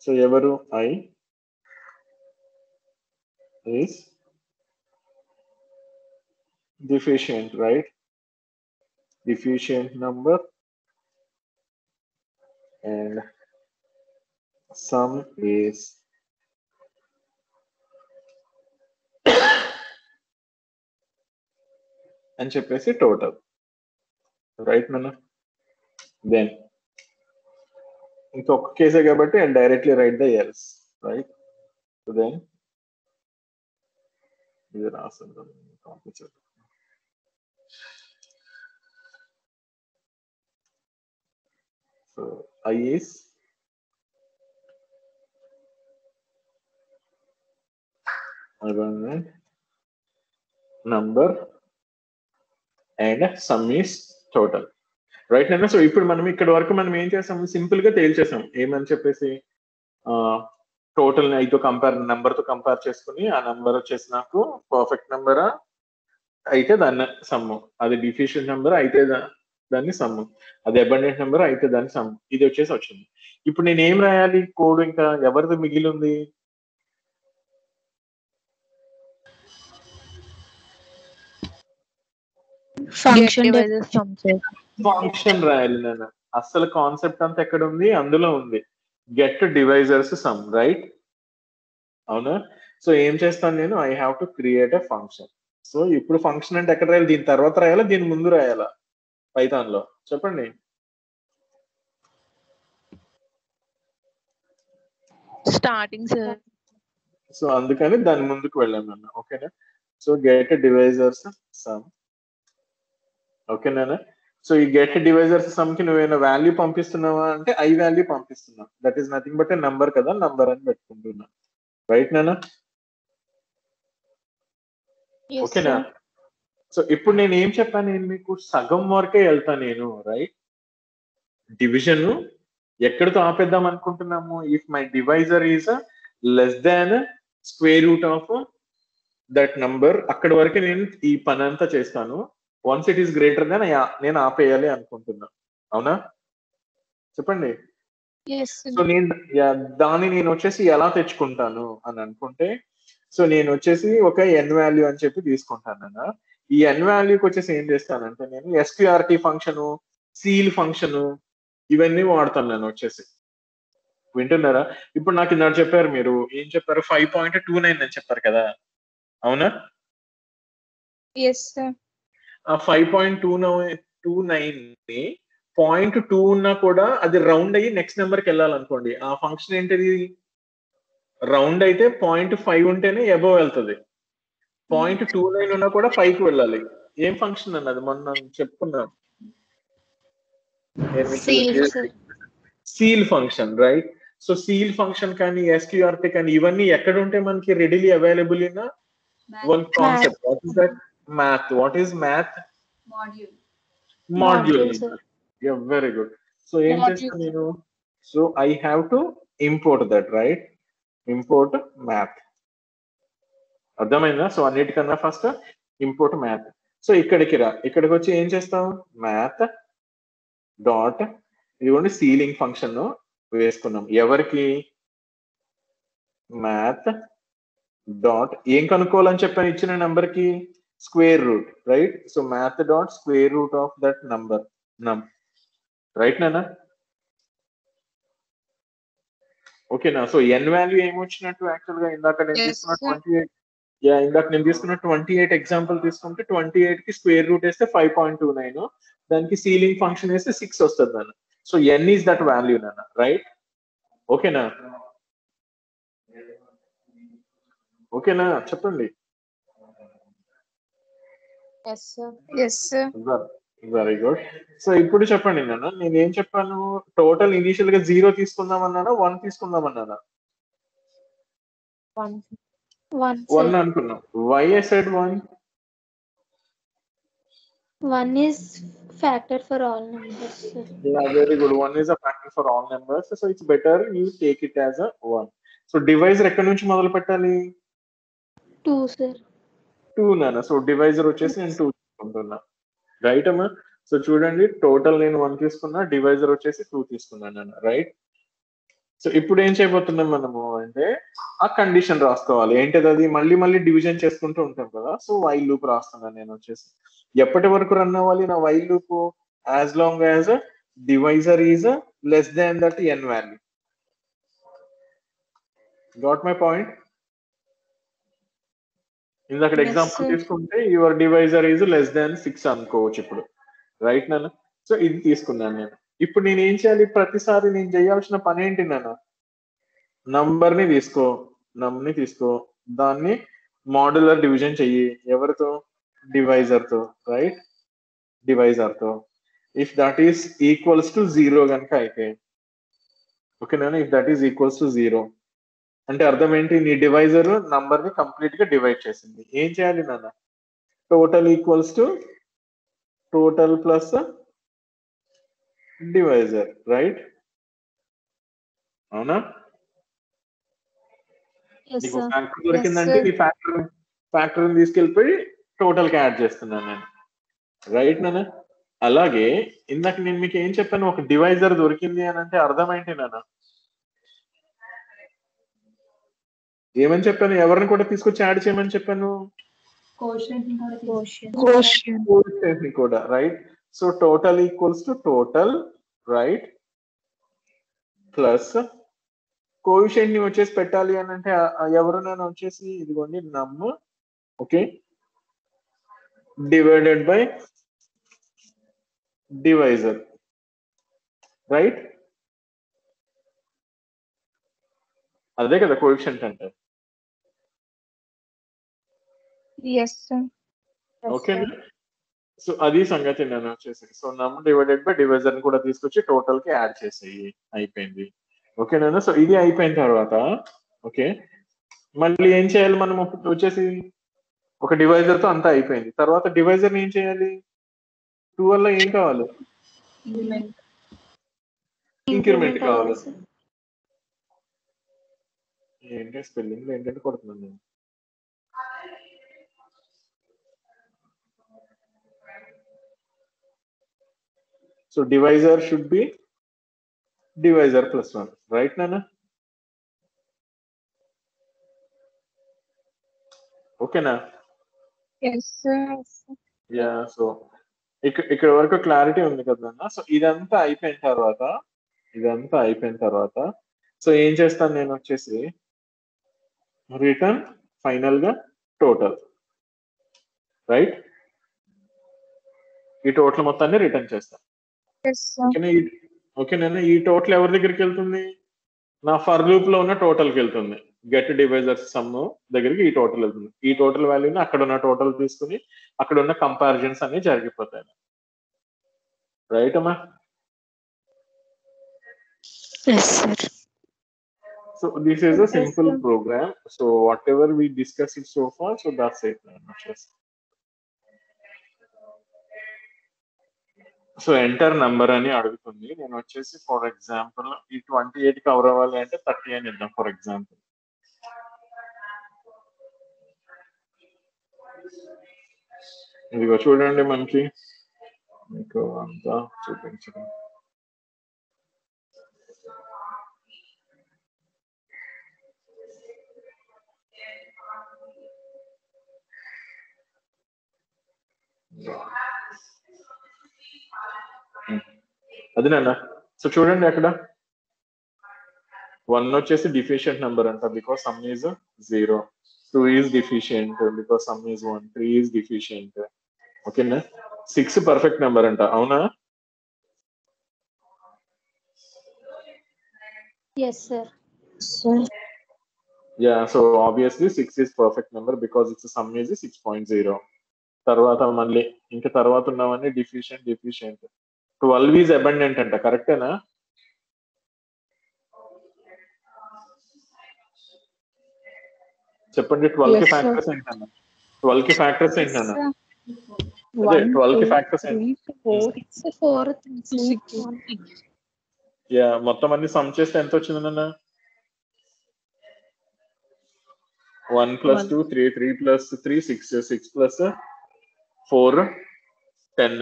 సో ఎవరు? I is deficient right? Deficient number and sum is <coughs> అని చెప్పేసి టోటల్ రైట్ మన దెన్ ఇంకొక కేసే కాబట్టి and directly right the else right then ఇది రాస్తుంది పంపించారు so I is abundant number? And sum is total. Right అన్న సో ఇప్పుడు మనం ఇక్కడ వరకు మనం ఏం చేసాము సింపుల్గా తేల్చేసాం. ఏమని చెప్పేసి టోటల్ ఐతో కంపేర్ నెంబర్తో కంపేర్ చేసుకుని ఆ నెంబర్ వచ్చేసి నాకు పర్ఫెక్ట్ నెంబరా అయితే దాన్ని సమ్ము అది డిఫిషియెంట్ నెంబర్ అయితే దాన్ని సమ్ము అది అబండెంట్ నెంబర్ అయితే దాన్ని సమ్ము ఇది వచ్చేసి వచ్చింది. ఇప్పుడు నేను ఏం రాయాలి? కోడ్ ఇంకా ఎవరిది మిగిలి ఉంది. ఫంక్షన్ రాయాలి నేను అసలు కాన్సెప్ట్ అంతా ఎక్కడ ఉంది? అందులో ఉంది. గెట్ డివైజర్స్ సమ్ రైట్ అవునా? సో ఏం చేస్తాను నేను? I have to create a function so ఇప్పుడు ఫంక్షన్ అంటే ఎక్కడ రాయాలి? దీని తర్వాత రాయాలా? దీని ముందు రాయాలా? పైథాన్లో చెప్పండి. Starting, sir. సో అందుకని దాని ముందుకు వెళ్ళాను అన్న ఓకేనా? సో గెట్ డివైజర్స్ సమ్ ఓకేనా? సో ఈ గెట్ డివైజర్స్ సమ్కి నువ్వేమైనా వాల్యూ పంపిస్తున్నావా? అంటే I value పంపిస్తున్నా. That is nothing but number కదా నంబర్ అని పెట్టుకుంటున్నా. రైట్ నానా ఓకేనా. సో ఇప్పుడు నేను ఏం చెప్పాను నేను మీకు? సగం వరకే వెళ్తా నేను రైట్ డివిజన్ ఎక్కడితో ఆపేద్దాం అనుకుంటున్నాము? If my divisor is less than square root of that number అక్కడి వరకు నేను ఈ పని అంతా చేస్తాను. Once it is greater than నేను ఆపేయాలి అనుకుంటున్నా. అవునా? చెప్పండి. సో నేను దాన్ని నేను వచ్చేసి ఎలా తెచ్చుకుంటాను అని అనుకుంటే సో నేను వచ్చేసి ఒక ఎన్ వాల్యూ అని చెప్పి తీసుకుంటాను అన్న ఈ ఎన్ వాల్యూకి వచ్చేసి ఏం చేస్తానంటే నేను ఎస్క్యూఆర్టీ ఫంక్షన్ సీల్ ఫంక్షన్ ఇవన్నీ వాడతాను నేను వచ్చేసి. వింటున్నారా? ఇప్పుడు నాకు ఇందాక చెప్పారు మీరు ఏం చెప్పారు? ఫైవ్ పాయింట్ టూ నైన్ అని చెప్పారు కదా. అవునా. ఆ ఫైవ్ పాయింట్ టూ టూ నైన్ని పాయింట్ టూ ఉన్నా కూడా అది రౌండ్ అయ్యి నెక్స్ట్ నెంబర్కి వెళ్ళాలనుకోండి. ఆ ఫంక్షన్ ఏంటిది? రౌండ్ అయితే పాయింట్ ఫైవ్ ఉంటేనే ఎబో వెళ్తుంది. పాయింట్ టూ నైన్ ఉన్నా కూడా ఫైవ్కి వెళ్ళాలి. ఏం ఫంక్షన్ అన్నది మొన్న చెప్పుకున్నాం. Ceil function right so ceil function కానీ ఎస్క్యూఆర్టీ కానీ ఇవన్నీ ఎక్కడ ఉంటే మనకి readily available in? One concept what is that math what is math module module Module, sir. Very good so ఏం Module. చేస్తాను నేను? So I have to import that right import math అర్థమైందా? సో అన్నిటికన్నా ఫస్ట్ ఇంపోర్ట్ మ్యాథ్ సో ఇక్కడికి రా. ఇక్కడికి వచ్చి ఏం చేస్తాం మ్యాథ్ డాట్ ఇదిగోండి సీలింగ్ ఫంక్షన్ వేసుకున్నాం. ఎవరికి? మ్యాథ్ డాట్ ఏం కనుక్కోవాలని చెప్పాను ఇచ్చిన number square root right so math dot square root of that number num right నానా ఓకేనా సో ఎన్ వాల్యూ ఏమొచ్చినట్టు యాక్చువల్గా ఇందాక నేను తీసుకున్న. ట్వంటీ ఎయిట్ యా ఇందాక నేను తీసుకున్న ట్వంటీ ఎయిట్ ఎగ్జాంపుల్ తీసుకుంటే ట్వంటీ ఎయిట్కి స్క్వేర్ రూట్ వేస్తే ఫైవ్ పాయింట్ టూ నైన్ దానికి సీలింగ్ ఫంక్షన్ వేస్తే సిక్స్ వస్తుంది నాన్న so n is that value నాన్న రైట్ ఓకేనా ఓకేనా చెప్పండి Yes, sir. Yes, sir. Very good so ఇప్పుడు చెప్పండి నేను నేనేం చెప్పాను? టోటల్ ఇనిషియల్గా జీరో తీసుకుందాం అన్నానా వన్ తీసుకుందాం అన్నానా వన్ అనుకున్నాం. Why is side one one is factor for all numbers very good one is a factor for all numbers so it's better you take it as a one so divisor ఎక్కడి నుంచి మొదలు పెట్టాలి టూ సార్ టూ నాన్న. సో డివైజర్ వచ్చేసి నేను టూ తీసుకుంటున్నా. రైట్ అమ్మా? సో చూడండి టోటల్ నేను వన్ తీసుకున్నా డివైజర్ వచ్చేసి టూ తీసుకున్నాను నాన్న. రైట్ సో ఇప్పుడు ఏం చేయబోతున్నాం మనము అంటే ఆ కండిషన్ రాసుకోవాలి. ఏంటిది అది? మళ్ళీ మళ్ళీ డివిజన్ చేసుకుంటూ ఉంటాం కదా. సో వైల్ లూప్ రాస్తున్నాను నేను వచ్చేసి. ఎప్పటి వరకు రన్ అవ్వాలి నా while loop as long as divisor is less than that n value got my point ఇందాక ఎగ్జాంపుల్. తీసుకుంటే your divisor is less than six అనుకోవచ్చు ఇప్పుడు. రైట్ నాన్న? సో ఇది తీసుకున్నాను నేను. ఇప్పుడు నేను ఏం చేయాలి? ప్రతిసారి నేను చేయాల్సిన పని ఏంటి నాన్న? నంబర్ని తీసుకో ని తీసుకో దాన్ని మాడ్యులర్ డివిజన్ చెయ్యి. ఎవరితో? డివైజర్తో right డివైజర్తో. If that is equals to zero కనుక అయితే. ఓకేనా if that is equals to zero అంటే అర్థం ఏంటి? నీ డివైజర్ నంబర్ని కంప్లీట్గా డివైడ్ చేసింది. ఏం చేయాలి నాన్న? Total equals to total plus divisor right అవునా? నీకు. ఫ్యాక్టర్ దొరికిందంటే. నీ ఫ్యాక్టర్ ఫ్యాక్టర్ తీసుకెళ్ళిపోయి టోటల్కి యాడ్ చేస్తున్నాను నేను. రైట్ నాన్న? అలాగే ఇందాక నేను మీకు ఏం చెప్పాను? ఒక డివైజర్ దొరికింది అని అంటే అర్థం ఏంటి నాన్న? ఏమని చెప్పాను? ఎవరిని కూడా తీసుకొచ్చి యాడ్ చేయమని చెప్పాను? కూడా right so total equals to total right plus కోవిషెంట్ని వచ్చేసి పెట్టాలి అని అంటే ఎవరినైనా వచ్చేసి ఇదిగోండి num okay divided by divisor right అదే కదా కోవిషెంట్ అంటే. Yes, sir. ఓకే సో అది సంగతి నేను వచ్చేసి సో నమ్ డివైడెడ్ బై డివైజర్ కూడా తీసుకొచ్చి టోటల్కి యాడ్ చేసేయి. అయిపోయింది. ఓకేనా సో ఇది అయిపోయిన తర్వాత ఓకే మళ్ళీ ఏం చేయాలి మనం వచ్చేసి ఒక డివైజర్తో అంతా అయిపోయింది. తర్వాత డివైజర్ ఏం చేయాలి? టూ వల్ల ఏం కావాలి? ఇంక్రిమెంట్ కావాలి. sir. ఏంటి స్పెల్లింగ్ ఏంటంటే కొడుతున్నాను నేను. So divisor should be divisor plus one right నానా ఓకేనా Yes, sir. యా సో ఇక్కడ ఇక్కడ వరకు క్లారిటీ ఉంది కదన్నా సో ఇదంతా అయిపోయిన తర్వాత ఇదంతా అయిపోయిన తర్వాత సో ఏం చేస్తాను నేను వచ్చేసి రిటర్న్ ఫైనల్గా టోటల్ రైట్ ఈ టోటల్ మొత్తాన్ని రిటర్న్ చేస్తాను Sir. ఓకేనా ఈ టోటల్ ఎవరి దగ్గరికి వెళ్తుంది నా ఫర్ లూప్లో ఉన్న టోటల్కి వెళ్తుంది గెట్ డివైజర్స్ సమ్ దగ్గరికి ఈ టోటల్ వెళ్తుంది ఈ టోటల్ వాల్యూని అక్కడ ఉన్న టోటల్ తీసుకుని అక్కడ ఉన్న కంపారిజన్స్ అన్ని జరిగిపోతాయి రైట్ అమ్మా Yes, sir. So this is a Yes, simple sir. program. So whatever we discussed it so far, so enter number అని అడుగుతుంది. నేను వచ్చేసి ఫర్ ఎగ్జాంపుల్ ఈ ట్వంటీ ఎయిట్ కవర్ అవ్వాలి అంటే థర్టీ అని ఇద్దాం ఫర్ ఎగ్జాంపుల్. ఇదిగో చూడండి మనకి. మీకు అంతా చూపించడం. Yeah. నాన్న. సో చూడండి అక్కడ. వన్ వచ్చేసి డిఫిషియంట్ నెంబర్ అంట. Because sum is zero two is deficient because sum is one three is deficient ఓకేనా సిక్స్ పర్ఫెక్ట్ నెంబర్ అంట. అవునా? Yes, sir. Sir. Yeah so obviously six is perfect number because its sum is six point zero తర్వాత మళ్ళీ ఇంకా తర్వాత ఉన్నవన్నీ deficient deficient twelve is abundant అంట కరెక్టేనా చెప్పండి ట్వెల్వ్కి. ఫ్యాక్టర్స్ ఏంటన్నా? ట్వెల్వ్కి ఫ్యాక్టర్స్ ఏంటన్నా? ట్వెల్వ్కి ఫ్యాక్టర్స్. యా మొత్తం అన్ని సమ్ చేస్తే ఎంత వచ్చిందన్న one plus. Two three three plus three six six plus four ten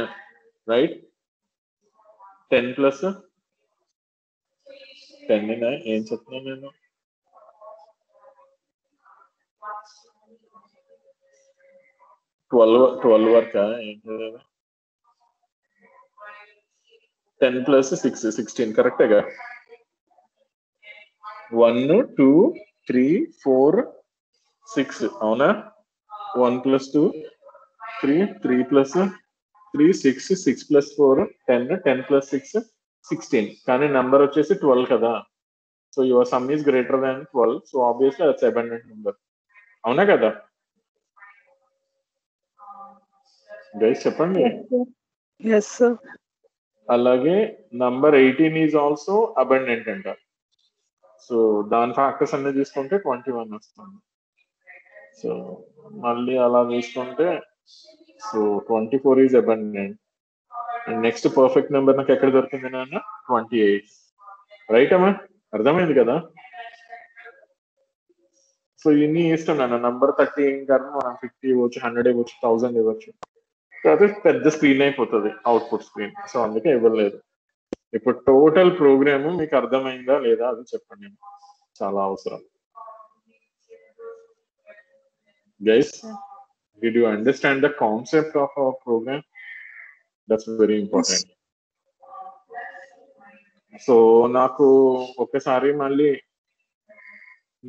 right ten plus ten ఏం చెప్తున్నాను నేను ట్వెల్వ్ ట్వెల్వ్ వరకు ఏంటి ten plus six sixteen కరెక్టేగా one two three four six అవునా one plus two three three plus three six six plus four ten ten plus six sixteen కానీ నంబర్ వచ్చేసి ట్వెల్వ్ కదా. So your sum is greater than twelve so obviously అది అబండెంట్ నెంబర్ అవునా కదా? గైస్ చెప్పండి. Yes, sir. అలాగే number eighteen is also abundant అంట. సో దాని ఫ్యాక్టర్స్ అన్ని తీసుకుంటే ట్వంటీ వన్ వస్తుంది. సో మళ్ళీ అలా తీసుకుంటే so twenty four is abundant and next perfect number నాకు ఎక్కడ దొరికింది నాన్న? ట్వంటీ ఎయిట్ రైట్ అమ్మా? అర్థమైంది కదా? సో ఇన్ని ఇష్టం నాన్న. నంబర్ థర్టీ ఏం కారణం మనం ఫిఫ్టీ ఇవ్వచ్చు హండ్రెడ్ ఇవ్వచ్చు థౌసండ్ ఇవ్వచ్చు. తర్వాత పెద్ద స్క్రీన్ అయిపోతుంది అవుట్పుట్ స్క్రీన్ సో అందుకే ఇవ్వలేదు. ఇప్పుడు టోటల్ ప్రోగ్రామ్ మీకు అర్థమైందా లేదా అది చెప్పండి. చాలా అవసరం. Guys did you understand the concept of our program that's very important so నాకు ఒకసారి మళ్ళీ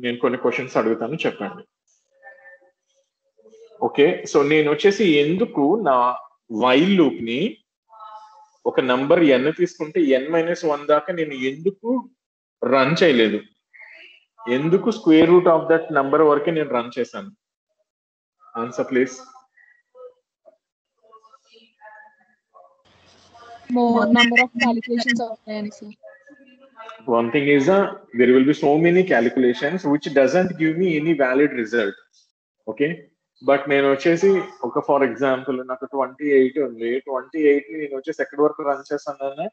నేను కొన్ని క్వశ్చన్స్ అడుగుతాను చెప్పండి. ఓకే సో నేను వచ్చేసి ఎందుకు నా వైల్ లూప్ని ఒక నంబర్ ఎన్ తీసుకుంటే ఎన్ మైనస్ వన్ దాకా నేను ఎందుకు రన్ చేయలేదు? ఎందుకు square root of that number వరకే నేను రన్ చేశాను? Answer please more number of calculations అవుతాయని sir one thing is uh, there will be so many calculations which doesn't give me any valid result. Okay? But నేను వచ్చేసి ఒక ఫర్ ఎగ్జాంపుల్ నాకు ట్వంటీ ఎయిట్ ఉంది. ట్వంటీ ఎయిట్ నేను వచ్చేసి ఎక్కడి వరకు రన్ చేస్తాను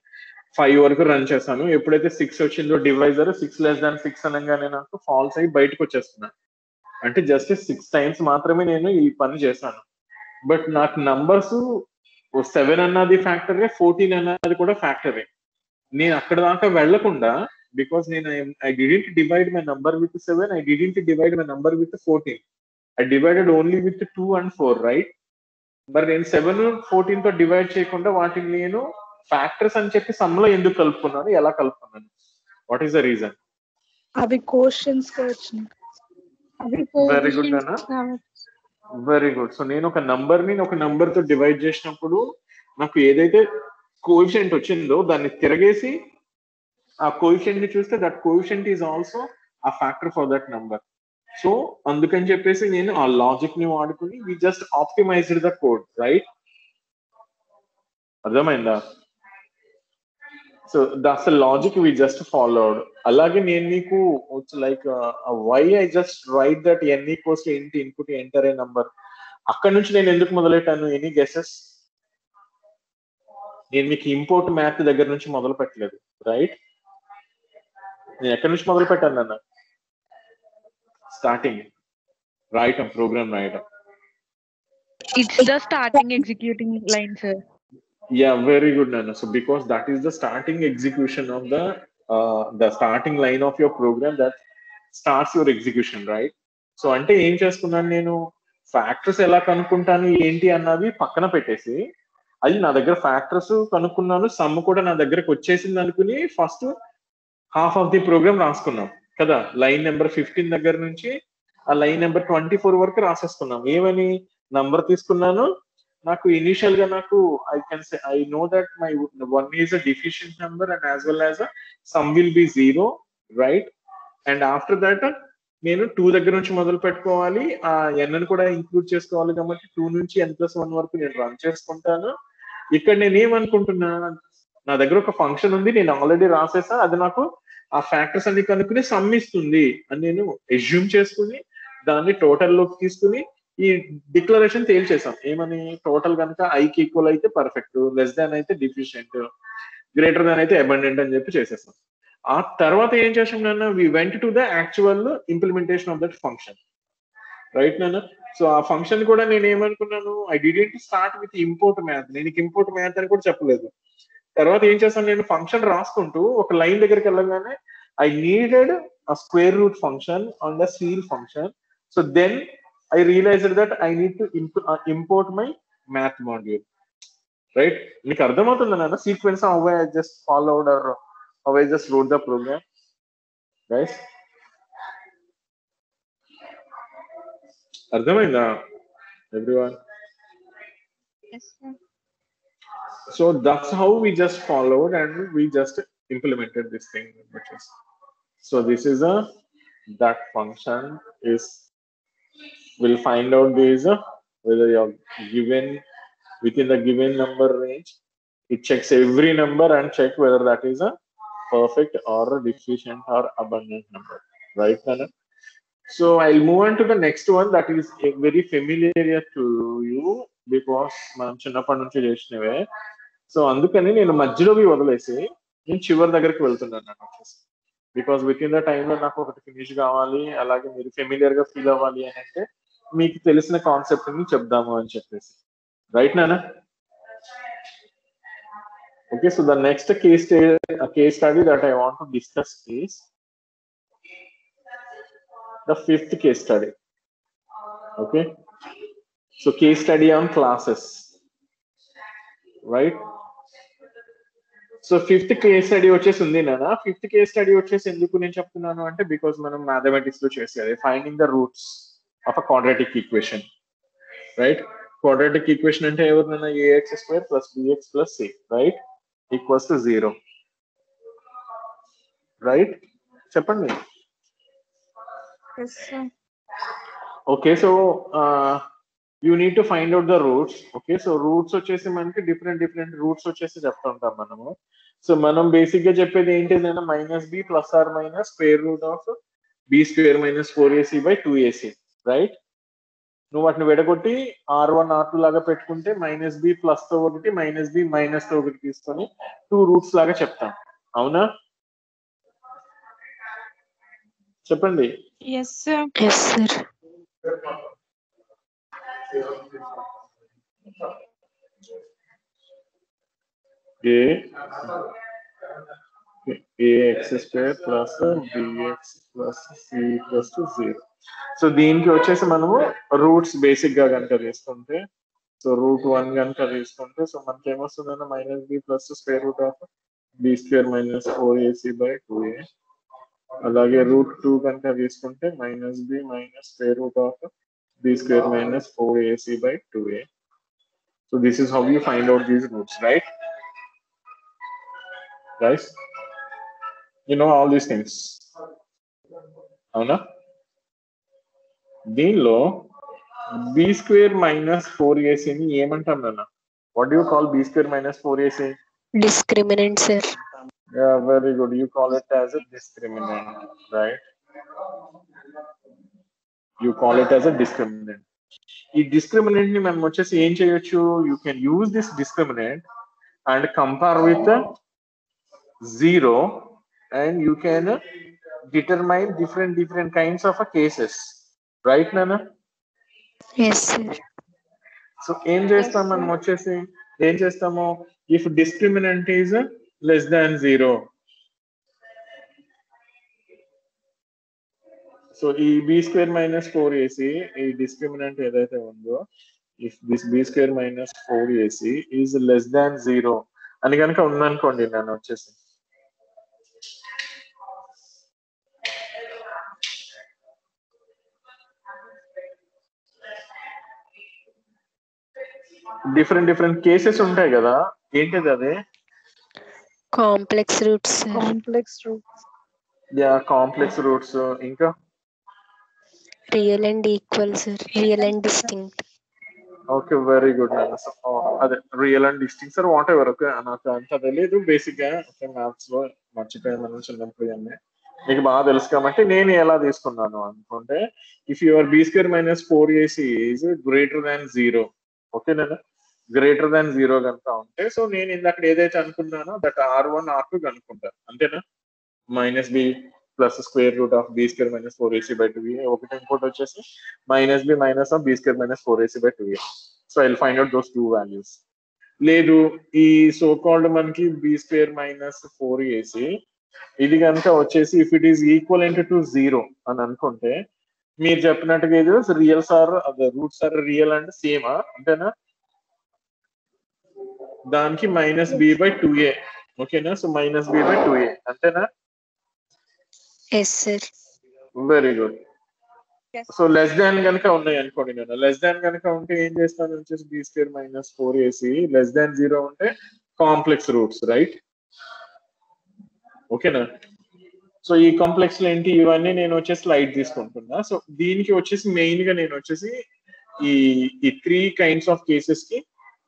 ఫైవ్ వరకు రన్ చేస్తాను. ఎప్పుడైతే సిక్స్ వచ్చిందో divisor six less than six అనగానే నాకు ఫాల్స్ అయ్యి బయటకు వచ్చేస్తున్నా. అంటే జస్ట్ సిక్స్ టైమ్స్ మాత్రమే నేను ఈ పని చేశాను. బట్ నాకు నంబర్స్ సెవెన్ అన్నది ఫ్యాక్టరే ఫోర్టీన్ అన్నది కూడా ఫ్యాక్టరే నేను అక్కడ దాకా వెళ్ళకుండా బికాస్ నేను I didn't divide my number with seven I didn't divide my number with fourteen I divided only with two and four right మరి నేను సెవెన్ ఫోర్టీన్తో డివైడ్ చేయకుండా వాటిని నేను ఫ్యాక్టర్స్ అని చెప్పి సమ్లో ఎందుకు కలుపుకున్నాను? ఎలా కలుపుకున్నాను? వాట్ ఈస్ ద రీజన్ అవి క్వశ్చన్స్ వచ్చినాయి. వెరీ గుడ్ అన్న వెరీ గుడ్ సో నేను ఒక నంబర్ని ఒక నంబర్తో డివైడ్ చేసినప్పుడు నాకు ఏదైతే కోఎఫిషియంట్ వచ్చిందో దాన్ని తిరగేసి ఆ కోఎఫిషియంట్ని చూస్తే that coefficient is also a factor for that number so అందుకని చెప్పేసి నేను ఆ లాజిక్ని వాడుకుని we just optimized the code right అర్థమైందా? So that's logic we just followed అలాగే నేను నీకు like why I just write that n equals ఏంటి ఇన్పుట్ ఎంటర్ ఏ నంబర్ అక్కడ నుంచి నేను ఎందుకు మొదలెట్టాను? ఎనీ గెసెస్ నేను మీకు ఇంపోర్ట్ మ్యాథ్ దగ్గర నుంచి మొదలు పెట్టలేదు రైట్ నేను ఎక్కడి నుంచి మొదలు పెట్టాను అన్న స్టార్టింగ్ రాయటం ప్రోగ్రామ్ రాయటం it's the starting executing line sir Yeah, very good, Nana. So because that is the starting execution of the uh, the starting line of your program that starts your execution, right? So అంటే ఏం చేసుకున్నాను నేను ఫ్యాక్టర్స్ ఎలా కనుక్కుంటాను ఏంటి అన్నది పక్కన పెట్టేసి అది నా దగ్గర ఫ్యాక్టర్స్ కనుక్కున్నాను సమ్ కూడా నా దగ్గరకు వచ్చేసింది అనుకుని first half of the program రాసుకున్నాం కదా లైన్ నెంబర్ ఫిఫ్టీన్ దగ్గర నుంచి ఆ లైన్ నెంబర్ ట్వంటీ ఫోర్ వరకు రాసేసుకున్నాం ఏమని నంబర్ తీసుకున్నాను నాకు ఇనిషియల్గా నాకు I can say I know that my one is a deficient number and as well as sum will be zero right and after that నేను టూ దగ్గర నుంచి మొదలు పెట్టుకోవాలి. ఆ ఎన్ కూడా ఇంక్లూడ్ చేసుకోవాలి కాబట్టి టూ నుంచి ఎన్ ప్లస్ వన్ వరకు నేను రన్ చేసుకుంటాను. ఇక్కడ నేను ఏమనుకుంటున్నా నా దగ్గర ఒక ఫంక్షన్ ఉంది నేను ఆల్రెడీ రాసేసా అది నాకు ఆ ఫ్యాక్టర్స్ అన్ని కనుక్కుని సమ్ ఇస్తుంది అని నేను ఎజ్యూమ్ చేసుకుని దాన్ని టోటల్లోకి తీసుకుని ఈ డిక్లరేషన్ తేల్చేసాం ఏమని? టోటల్ కనుక ఐకి ఈక్వల్ అయితే పర్ఫెక్ట్ లెస్ దాన్ అయితే డిఫిషియంట్ గ్రేటర్ దాన్ అయితే అబండెంట్ అని చెప్పి చేసేసాం. ఆ తర్వాత ఏం చేసాం నాన్న? We went to the actual implementation of that function right నాన్న? సో ఆ ఫంక్షన్ కూడా నేను ఏమనుకున్నాను? I didn't start with import math నేను ఇంపోర్ట్ మ్యాథ్ అని కూడా చెప్పలేదు. తర్వాత ఏం చేశాను? నేను ఫంక్షన్ రాసుకుంటూ ఒక లైన్ దగ్గరికి వెళ్ళగానే I needed a square root function and a ceil function so then I realized that I need to imp- uh, import my math module. Right? మీకు అర్థమవుతుందా నాన్న sequence how I just followed or how I just wrote the program guys అర్థమైందా everyone Yes, sir. so that's how we just followed and we just implemented this thing which is so this is a that function is will find out this uh, whether you're given within the given number range it checks every number and check whether that is a perfect or a deficient or abundant number right Nana? so i'll move on to the next one that is uh, very familiar to you because మనం చిన్నప్పటి నుంచి చేసినవే సో అందుకని నేను మధ్యలోకి వదిలేసి నేను చివరి దగ్గరికి వెళ్తున్నాను నాకు వచ్చేసి బికాస్ విత్ ఇన్ ద టైంలో నాకు ఒకటి ఫినిష్ కావాలి అలాగే మీరు ఫెమిలియర్ గా ఫీల్ అవ్వాలి అని అంటే మీకు తెలిసిన కాన్సెప్ట్ని చెప్దాము అని చెప్పేసి. రైట్ నానా okay so the next case case study that I want to discuss is the fifth case study okay so case study on classes right so fifth case study వచ్చేసి ఉంది నానా ఫిఫ్త్ కేస్ స్టడీ వచ్చేసి ఎందుకు నేను చెప్తున్నాను అంటే బికాస్ మనం మ్యాథమెటిక్స్లో చేసేది finding the roots of a quadratic equation right quadratic equation అంటే ఎవరినైనా ax square plus bx plus c right equals to zero right చెప్పండి. Yes, sir. Okay so you need to find out the roots okay so roots వచ్చేసి మనకి డిఫరెంట్ డిఫరెంట్ రూట్స్ వచ్చేసి చెప్తా ఉంటాం మనము. సో మనం బేసిక్గా చెప్పేది ఏంటిదైనా minus b plus or minus square root of b square minus four ac by two ac right నువ్వు వాటిని విడగొట్టి ఆర్ వన్ ఆర్ టూ లాగా పెట్టుకుంటే మైనస్ బి ప్లస్తో ఒకటి మైనస్ బి మైనస్తో ఒకటి తీసుకొని టూ రూట్స్ లాగా చెప్తాం. అవునా? చెప్పండి. Yes, sir. Yes, sir. a ax square plus bx plus c plus to zero so దీనికి వచ్చేసి మనము రూట్స్ బేసిక్గా కనుక తీసుకుంటే సో రూట్ వన్ కనుక తీసుకుంటే సో మనకి ఏమొస్తుందన్న minus b plus square root of b square minus four ac by two a అలాగే రూట్ టూ కనుక తీసుకుంటే minus b minus square root of b square minus four ac by two a so this is how you find out these roots right guys you know all these things. అవునా? దీనిలో బి స్క్వేర్ మైనస్ ఫోర్ ఏసీని ఏమంటాం నాన్న what you call b square minus four ac Discriminant, sir. Yeah, very good. You call it as a discriminant, right? You call it as a discriminant. ఈ డిస్క్రిమినెంట్ని మనం వచ్చేసి ఏం చేయొచ్చు you can use this discriminant and compare with zero and you can determine different different kinds of cases right నానా సో ఏం చేస్తాం మనం వచ్చేసి? ఏం చేస్తాము? If discriminant is less than zero so ఈ b square minus four ac ఈ డిస్క్రిమినెంట్ ఏదైతే ఉందో if this b square minus four ac is less than zero అని కనుక ఉందనుకోండి నేను వచ్చేసి. డిఫరెంట్ డిఫరెంట్ కేసెస్ ఉంటాయి కదా. ఏంటిది అది? Complex roots complex roots yeah complex roots ఇంకా? Real and equal sir real and distinct okay very good అదే real and distinct sir whatever okay నాకు అంత తెలియదు బేసిక్గా. ఓకే మ్యాథ్స్లో మర్చిపోయాను చిన్నప్పుడు అన్నీ మీకు బాగా తెలుసు కాబట్టి నేను ఎలా తీసుకున్నాను అనుకుంటే if your b square minus four ac is greater than zero ఓకేనా గ్రేటర్ దాన్ జీరో కనుక ఉంటే సో నేను ఇందాక ఏదైతే అనుకున్నానో that r one r two కనుక్కుంటాను అంతేనా? Minus b plus square root of b square minus four ac by two ఒకటి ఇంకోటి వచ్చేసి minus b minus of b square minus four ac by two so I find out those two values లేదు ఈ సో కాల్డ్ మనకి b square minus four ac ఇది కనుక వచ్చేసి if it is equal to zero అని అనుకుంటే మీరు చెప్పినట్టుగా ఇది real sir roots are real and సేమా అంతేనా? దానికి minus b by two a ఓకేనా so minus b by two a అంతేనా? Very good. So less than కనుక ఉన్నాయి అనుకోండి నేను లెస్ దాన్ కనుక ఉంటే ఏం చేస్తాను? వచ్చేసి b square minus four ac less than zero ఉంటే కాంప్లెక్స్ రూట్స్ రైట్ ఓకేనా సో ఈ కాంప్లెక్స్లో ఏంటి ఇవన్నీ నేను వచ్చేసి లైట్ తీసుకుంటున్నా. సో దీనికి వచ్చేసి మెయిన్గా నేను వచ్చేసి ఈ ఈ త్రీ కైండ్స్ ఆఫ్ కేసెస్కి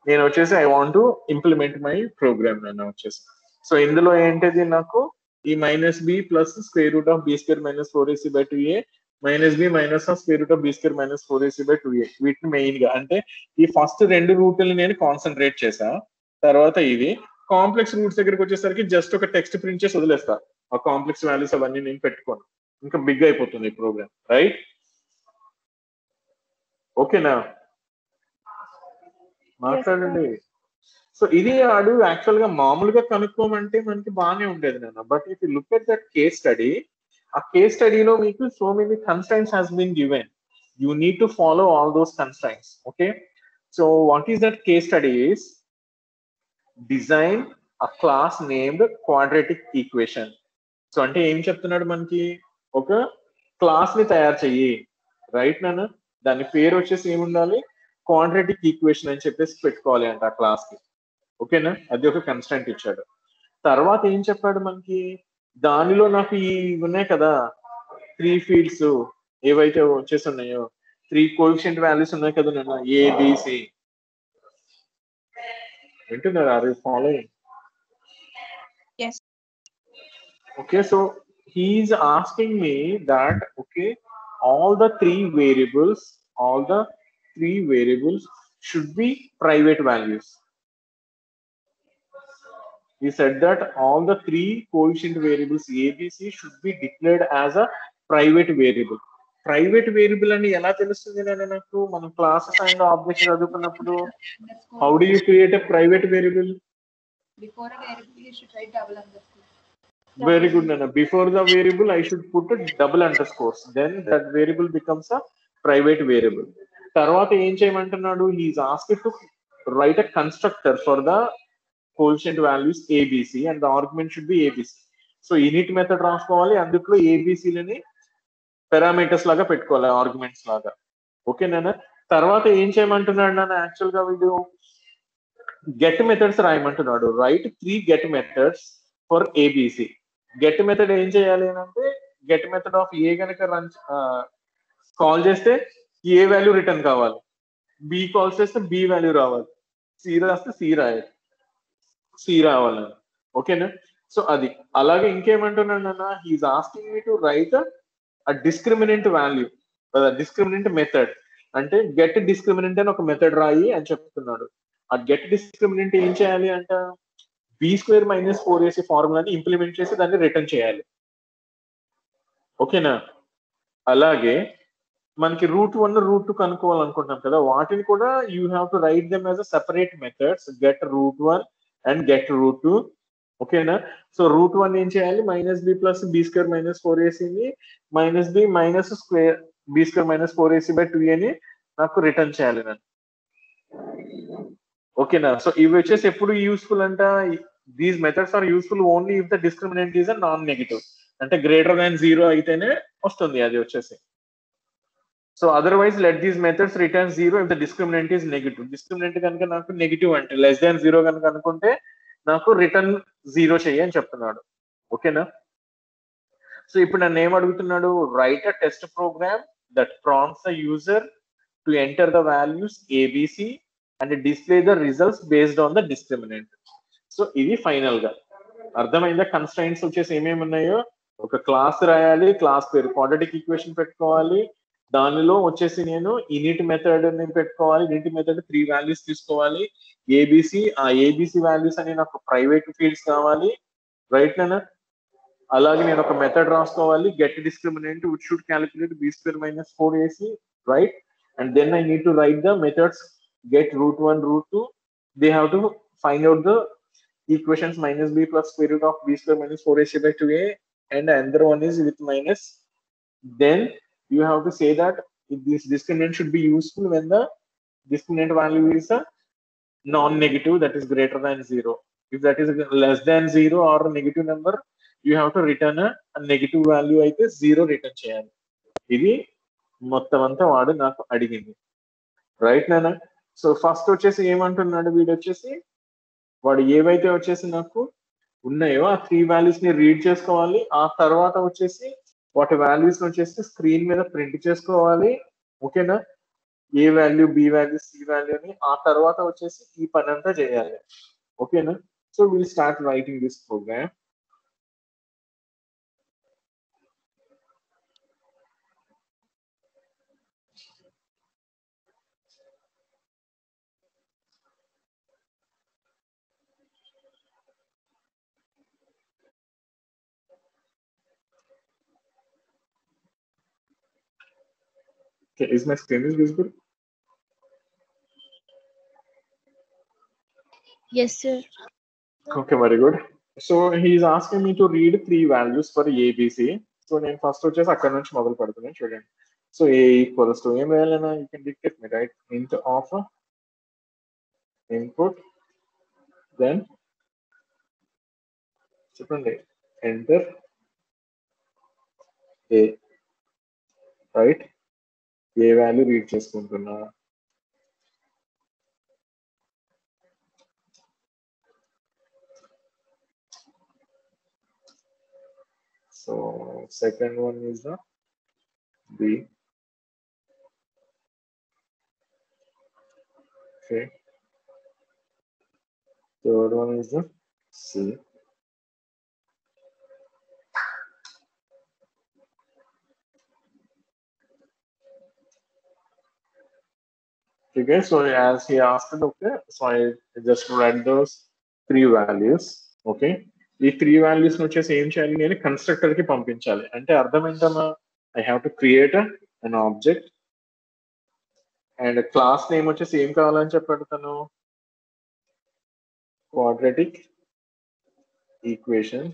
నేను వచ్చేసి I want to implement my program నన్ను వచ్చేసి. సో ఇందులో ఏంటిది నాకు ఈ minus b plus square root of b square minus four ac by two a minus b minus of square root of b square minus four ac by two a వీటిని మెయిన్గా. అంటే ఈ ఫస్ట్ రెండు రూట్లని నేను కాన్సన్ట్రేట్ చేశా తర్వాత ఇది కాంప్లెక్స్ రూట్స్ దగ్గరికి వచ్చేసరికి జస్ట్ ఒక టెక్స్ట్ ప్రింట్ చేసి వదిలేస్తా. ఆ కాంప్లెక్స్ వాల్యూస్ అవన్నీ నేను పెట్టుకోను. ఇంకా బిగ్ అయిపోతుంది ఈ ప్రోగ్రామ్ రైట్ ఓకేనా మాట్లాడండి. సో ఇది ఆడు యాక్చువల్గా మామూలుగా కనుక్కోమంటే మనకి బాగానే ఉండేది నాన్న. But if look at that case study ఆ కేస్ స్టడీలో మీకు so many constraints has been given you need to follow all those constraints okay so what is that case study is design a class named quadratic equation so అంటే ఏం చెప్తున్నాడు మనకి? ఒక క్లాస్ని తయారు చెయ్యి. రైట్ నాన్న? దాని పేరు వచ్చేసి ఏముండాలి? క్వాడ్రేటిక్ ఈక్వేషన్ అని చెప్పేసి పెట్టుకోవాలి అంట ఆ క్లాస్కి. ఓకేనా అది ఒక కన్స్టెంట్ ఇచ్చాడు. తర్వాత ఏం చెప్పాడు మనకి? దానిలో నాకు ఈ ఉన్నాయి కదా? త్రీ ఫీల్డ్స్ ఏవైతే వచ్చేసి ఉన్నాయో త్రీ కోఎఫిషియంట్ వాల్యూస్ ఉన్నాయి కదా నాన్న? ఏబిసి వింటున్నారు? అది follow following okay so he's asking me that okay all the three variables all the three variables should be private values he said that all the three coefficient variables abc should be declared as a private variable private variable అని ఎలా తెలుస్తుంది నేను నాకు మనం క్లాసెస్ అండ్ ఆబ్జెక్ట్ చదువుకున్నప్పుడు how do you create a private variable Before a variable, you should write double underscore. Very good, Nana. Before the variable, I should put a double underscores. Then that variable becomes a private variable. తర్వాత ఏం చేయమంటున్నాడు? He is ask to write a constructor for the coefficient values ABC and the argument should be ABC so unit method రాసుకోవాలి. అందులో ఏబిసిలని పారామీటర్స్ లాగా పెట్టుకోవాలి ఆర్గ్యుమెంట్స్ లాగా. ఓకే తర్వాత ఏం చేయమంటున్నాడు నాన్న యాక్చువల్గా వీడు get methods రాయమంటున్నాడు. Write three get methods for ABC get method ఏం చేయాలి అని అంటే గెట్ మెథడ్ ఆఫ్ ఏ కనుక రన్ కాల్ చేస్తే ఏ వాల్యూ రిటర్న్ కావాలి. బి కాల్ చేస్తే బి వాల్యూ రావాలి. సి రాస్తే సి రాయాలి. సి రావాలని. ఓకేనా సో అది. అలాగే ఇంకేమంటున్నాడు అన్న he is asking me to write a discriminant value discriminant method అంటే గెట్ డిస్క్రిమినెంట్ అని ఒక మెథడ్ రాయి అని చెప్తున్నాడు. ఆ గెట్ డిస్క్రిమినెంట్ ఏం చేయాలి అంట? B square minus four AC ఫార్ములాని implement చేసి దాన్ని రిటర్న్ చేయాలి. ఓకేనా? అలాగే మనకి రూట్ వన్ రూట్ టూ కనుక్కోవాలనుకుంటున్నాం కదా వాటిని కూడా you have to write them as a separate methods get root one and get root two ఓకేనా? సో రూట్ వన్ ఏం చేయాలి? Minus B plus B square minus four ఏసీని minus B minus square B square minus four AC by two అని నాకు రిటర్న్ చేయాలి నేను ఓకేనా సో ఇవి వచ్చేసి ఎప్పుడు యూస్ఫుల్ అంట? These methods are useful only if the discriminant is a non negative అంటే గ్రేటర్ దాన్ జీరో అయితేనే వస్తుంది అది వచ్చేసి. So otherwise let these methods return zero if the discriminant is negative discriminant కనుక నాకు నెగిటివ్ అంటే లెస్ దాన్ జీరో కనుక అనుకుంటే నాకు రిటర్న్ జీరో చెయ్యి అని చెప్తున్నాడు. ఓకేనా సో ఇప్పుడు నన్ను ఏం అడుగుతున్నాడు? Write a test program that prompts the user to enter the values ABC and display the results based on the discriminant so ఇది ఫైనల్గా. అర్థమైందా? కన్స్టైన్స్ వచ్చేసి ఏమేమి ఉన్నాయో? ఒక క్లాస్ రాయాలి క్లాస్ పేరు క్వాడ్రటిక్ ఈక్వేషన్ పెట్టుకోవాలి. దానిలో వచ్చేసి నేను ఇనిట్ మెథడ్ నేను పెట్టుకోవాలి. ఇనిట్ మెథడ్ త్రీ వాల్యూస్ తీసుకోవాలి. ఏబిసి ఆ ఏబిసి వాల్యూస్ అని నాకు ప్రైవేట్ ఫీల్డ్స్ కావాలి. రైట్ నేను అలాగే నేను ఒక మెథడ్ రాసుకోవాలి. Get discriminant which should calculate B square minus four AC write and then I need to write the methods get root 1 root 2 they have to find out the equations minus b plus square root of b square minus 4ac by 2a and another one is with minus then you have to say that if this discriminant should be useful when the discriminant value is a non-negative that is greater than zero if that is less than zero or a negative number you have to return a, a negative value అయితే జీరో రిటర్న్ చేయాలి ఇది మొత్తం అంతా వాడు నాకు అడిగింది రైట్ నానా సో ఫస్ట్ వచ్చేసి ఏమంటున్నాడు వీడు వచ్చేసి? వాడు ఏవైతే వచ్చేసి నాకు ఉన్నాయో ఆ త్రీ వాల్యూస్ని రీడ్ చేసుకోవాలి. ఆ తర్వాత వచ్చేసి వాటి వాల్యూస్ వచ్చేసి స్క్రీన్ మీద ప్రింట్ చేసుకోవాలి. ఓకేనా? A value B value C value అని ఆ తర్వాత వచ్చేసి ఈ పని అంతా చేయాలి. ఓకేనా? So will start writing this program Okay, is my screen is visible? Yes, sir. Okay, very good. So he's asking me to read three values for ABC. So నేను ఫస్ట్ వచ్చేసి అక్కడ నుంచి మొదలు పెడుతున్నాను చూడండి సో ఏ ఈక్వల్స్ టు ఏం వేయాలన్నా you can dictate me right int of input then చెప్పండి enter a right A value read చేసుకుంటున్నా So second one is the B. Okay. Third one is the C. Okay, so as he asked, okay, so I just read those three values. Okay. ఈ త్రీ వాల్యూస్ వచ్చేసి ఏం చేయాలి? నేను కన్స్ట్రక్టర్కి పంపించాలి. అంటే అర్థం ఏంటమ్మా I have to create an object and class name వచ్చేసి ఏం కావాలని చెప్పి పెడతాను క్వాడ్రటిక్ ఈక్వేషన్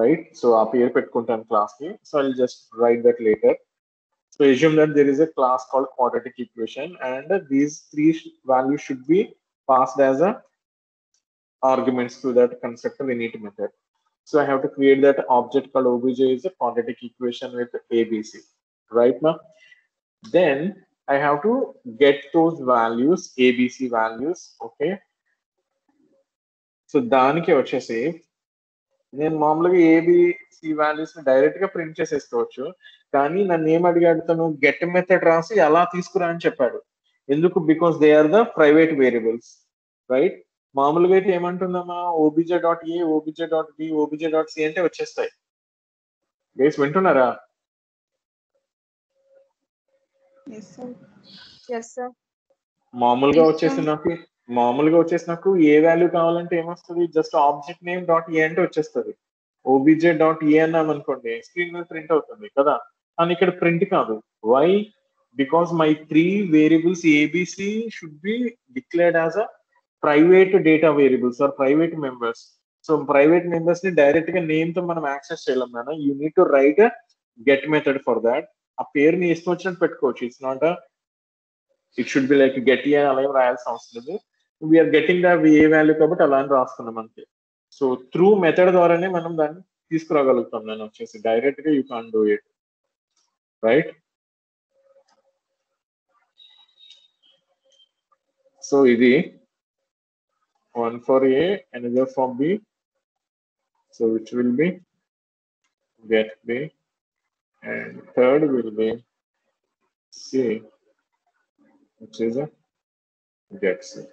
రైట్ సో ఆ పేరు పెట్టుకుంటాను క్లాస్కి. So I just write that later So assume that there is a class called quadratic equation and these three values should be passed as a arguments to that constructor init method. So I have to create that object called obj is a quadratic equation with ABC, right now. Then I have to get those values, ABC values, okay. So దానికి వచ్చేసి నేను మామూలుగా ఏబిసి వాల్యూస్ ని డైరెక్ట్ గా ప్రింట్ చేసేసుకోవచ్చు కానీ నన్ను ఏం అడిగాడు తను? గెట్ మెథడ్ రాసి అలా తీసుకురా అని చెప్పాడు. ఎందుకు? Because they are the private variables right మామూలుగా అయితే ఏమంటుందమ్మా? OBJ dot A OBJ dot B OBJ dot C అంటే వచ్చేస్తాయి. గైస్ వింటున్నారా. మామూలుగా వచ్చేసి. నాకు మామూలుగా వచ్చేసి నాకు ఏ వాల్యూ కావాలంటే ఏమొస్తుంది? Just object name dot A అంటే వచ్చేస్తుంది. ఓబిజే డాట్ ఏ అన్నాం అనుకోండి స్క్రీన్ మీద ప్రింట్ అవుతుంది కదా? అని ఇక్కడ ప్రింట్ కాదు. Why because my three variables ABC should be declared as a private data variables are private members so private మెంబర్స్ని డైరెక్ట్గా నేమ్తో మనం యాక్సెస్ చేయలేం నాన్న. You need to write get method for that ఆ పేరుని ఇష్టం వచ్చినట్టు పెట్టుకోవచ్చు. It's not it should be like get A అలా ఏం రాయాల్సిన అవసరం లేదు. We're getting the A value కాబట్టి అలా అని రాస్తున్నాం అంతే. సో త్రూ మెథడ్ ద్వారానే మనం దాన్ని తీసుకురాగలుగుతాం నేను వచ్చేసి డైరెక్ట్గా you can do it right so ఇది one for A another for B so which will be get B and third will be C which is a get C.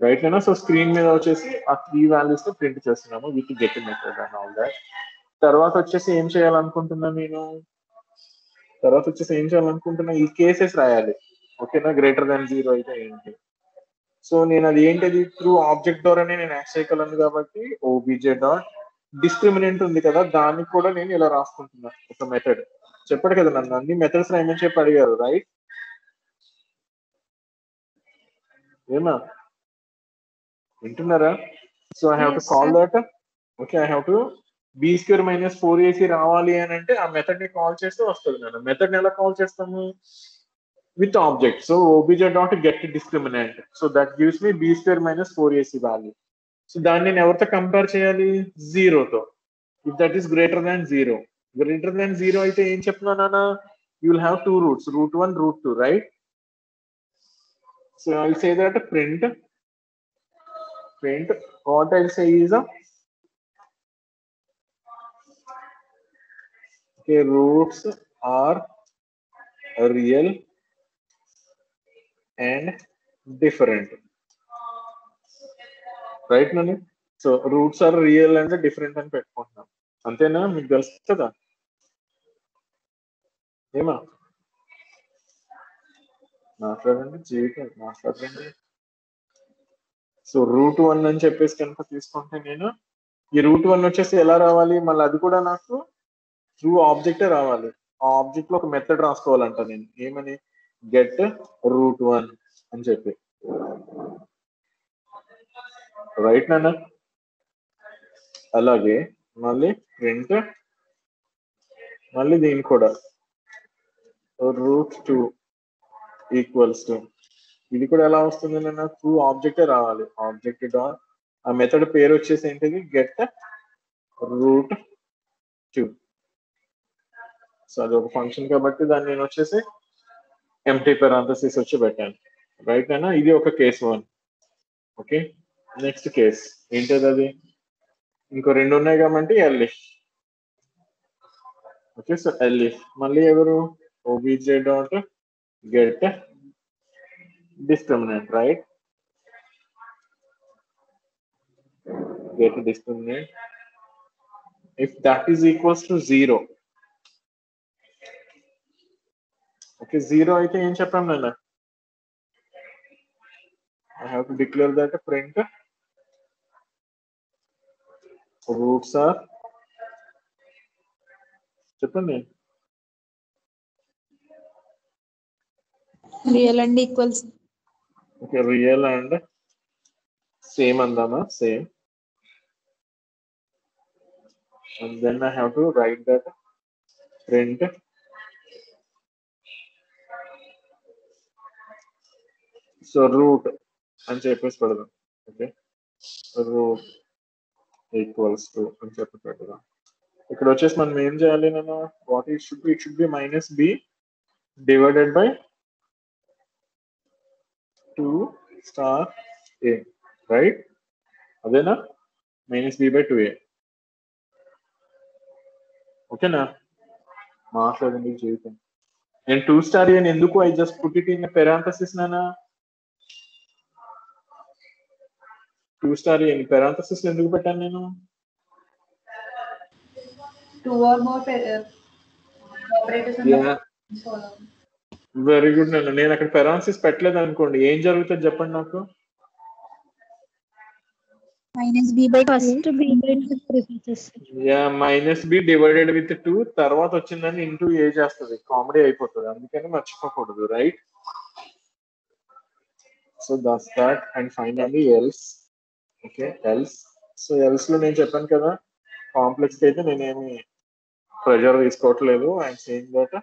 Right అయినా సో స్క్రీన్ మీద వచ్చేసి ఆ త్రీ వాల్యూస్ ప్రింట్ చేస్తున్నాము. With get method and all that తర్వాత వచ్చేసి ఏం చేయాలనుకుంటున్నా నేను? తర్వాత వచ్చేసి ఏం చేయాలనుకుంటున్నా ఈ కేసెస్ రాయాలి. ఓకేనా గ్రేటర్ దాన్ జీరో అయితే ఏంటి? సో నేను అది ఏంటిది? త్రూ ఆబ్జెక్ట్ ద్వారానే నేను యాక్స్ చేయగలను కాబట్టి ఓబీజే డాట్ డిస్క్రిమినెంట్ ఉంది కదా దానికి కూడా నేను ఇలా రాసుకుంటున్నా ఒక మెథడ్ చెప్పాడు కదా నన్ను అన్ని మెథడ్స్ రాయమని చెప్పి అడిగారు రైట్ ఏమా? వింటున్నారా? So I have to call. That okay I have to B square minus four AC రావాలి అని అంటే ఆ మెథడ్ని కాల్ చేస్తే వస్తుంది నేను మెథడ్ని ఎలా కాల్ చేస్తాము? With object so OBJ dot get discriminant so that gives me B square minus four AC value so దాన్ని నేను ఎవరితో కంపేర్ చేయాలి? జీరోతో if that is greater than zero greater than zero అయితే ఏం చెప్తున్నానా you will have two roots root one root two right so I say that print print what I say is a के roots are real and different. Right నండి so roots are real and different అని పెట్టుకుంటున్నాం. అంతేనా? మీకు తెలుసు కదా ఏమా? మాట్లాడండి జీవితం మాట్లాడండి. సో రూట్ వన్ అని చెప్పేసి కనుక తీసుకుంటే నేను ఈ రూట్ వన్ వచ్చేసి ఎలా రావాలి? మళ్ళీ అది కూడా నాకు త్రూ ఆబ్జెక్టే రావాలి. ఆ ఆబ్జెక్ట్లో ఒక మెథడ్ రాసుకోవాలంట నేను. ఏమని? గెట్ రూట్ వన్ అని చెప్పి. రైట్ నాన్న? అలాగే మళ్ళీ ప్రింట్ మళ్ళీ దీని కూడా. రూట్ టూ ఈక్వల్స్ టు ఇది కూడా ఎలా వస్తుంది నాన్న? త్రూ ఆబ్జెక్టే రావాలి. ఆబ్జెక్ట్ డాట్ ఆ మెథడ్ పేరు వచ్చేసి ఏంటిది? గెట్ రూట్ టూ సో అది ఒక ఫంక్షన్ కాబట్టి దాన్ని నేను వచ్చేసి ఎంటీ పెరాంథసిస్ వచ్చి పెట్టాను. రైట్ అయినా ఇది ఒక case one okay next case ఏంటది అది? ఇంకో రెండు ఉన్నాయి కాబట్టి ఎల్ఇఫ్ ఓకే సో ఎల్ఇఫ్ మళ్ళీ ఎవరు? OBJ dot get discriminant right get discriminant if that is equals to zero Okay, zero అయితే ఏం చెప్పాం నాన్న I have to declare that a print roots are చెప్పండి Real and equals. Okay real and same అందామా same and then I have to write that print so root అని చెప్పేసి పెడదాం. ఓకే? రూట్ ఈక్వల్స్ టు అని చెప్పి పెడదాం. ఇక్కడ వచ్చేసి మనం ఏం చేయాలి నేను what it should be it should be minus B divided by two star A right అదేనా? Minus B by two A ఓకేనా? మాట్లాడండి జీవితం. నేను టూ స్టార్ ఏ ఎందుకు I just put it in parenthesis నానా టూ స్టార్ ఎన్ని పెరాంథసిస్ ఎందుకు పెట్టాను నేను. వెరీ గుడ్ నేను నేను అక్కడ పెరాన్సిస్ పెట్టలేదు అనుకోండి ఏం జరుగుతుంది చెప్పండి నాకు? Minus b by first 2 B yeah minus B divided with two తర్వాత వచ్చిందని ఇంటూ ఏ చేస్తుంది. కామెడీ అయిపోతుంది. అందుకని మర్చిపోకూడదు right so thus that and finally else okay else so ఎల్స్లో నేను చెప్పాను కదా కాంప్లెక్స్కి అయితే నేనేమి ప్రెజర్ తీసుకోవట్లేదు and same that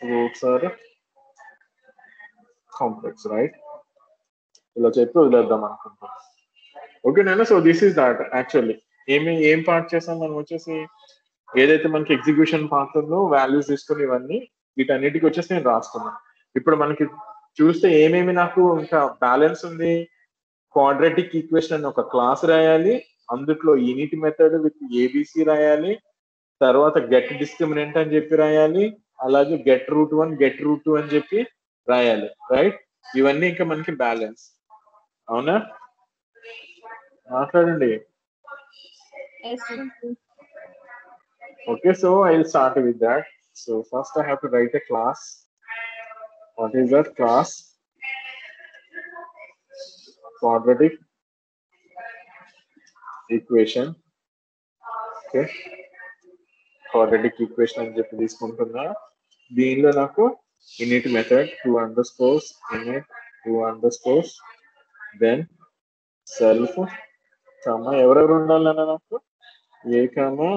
roots are complex right ఇలా చెప్పి వదిలేద్దాం అనుకుంటాం నేను so this is that actually ఏమి ఏం పార్ట్ చేసాం మనం వచ్చేసి? ఏదైతే మనకి ఎగ్జిక్యూషన్ పార్ట్ ఉందో వాల్యూస్ తీసుకుని ఇవన్నీ వీటన్నిటికి వచ్చేసి నేను రాసుకున్నాను ఇప్పుడు మనకి చూస్తే ఏమేమి నాకు ఇంకా బ్యాలెన్స్ ఉంది? క్వాడ్రాటిక్ ఈక్వేషన్ అని ఒక క్లాస్ రాయాలి. అందుట్లో యూనిట్ మెథడ్ విత్ ఏబిసి రాయాలి. తర్వాత గెట్ డిస్క్రిమినెంట్ అని చెప్పి రాయాలి. అలాగే get root one get root two అని చెప్పి రాయాలి. రైట్ ఇవన్నీ ఇంకా మనకి బ్యాలెన్స్ అవునా? మాట్లాడండి. Okay, so I'll start with that. So first I have to write a class. What is that class? Quadratic equation. Okay. Quadratic equation అని చెప్పి తీసుకుంటున్నా దీనిలో నాకు init method two underscores init two underscores then self comma ఎవరెవరు ఉండాలన్నా నాకు A comma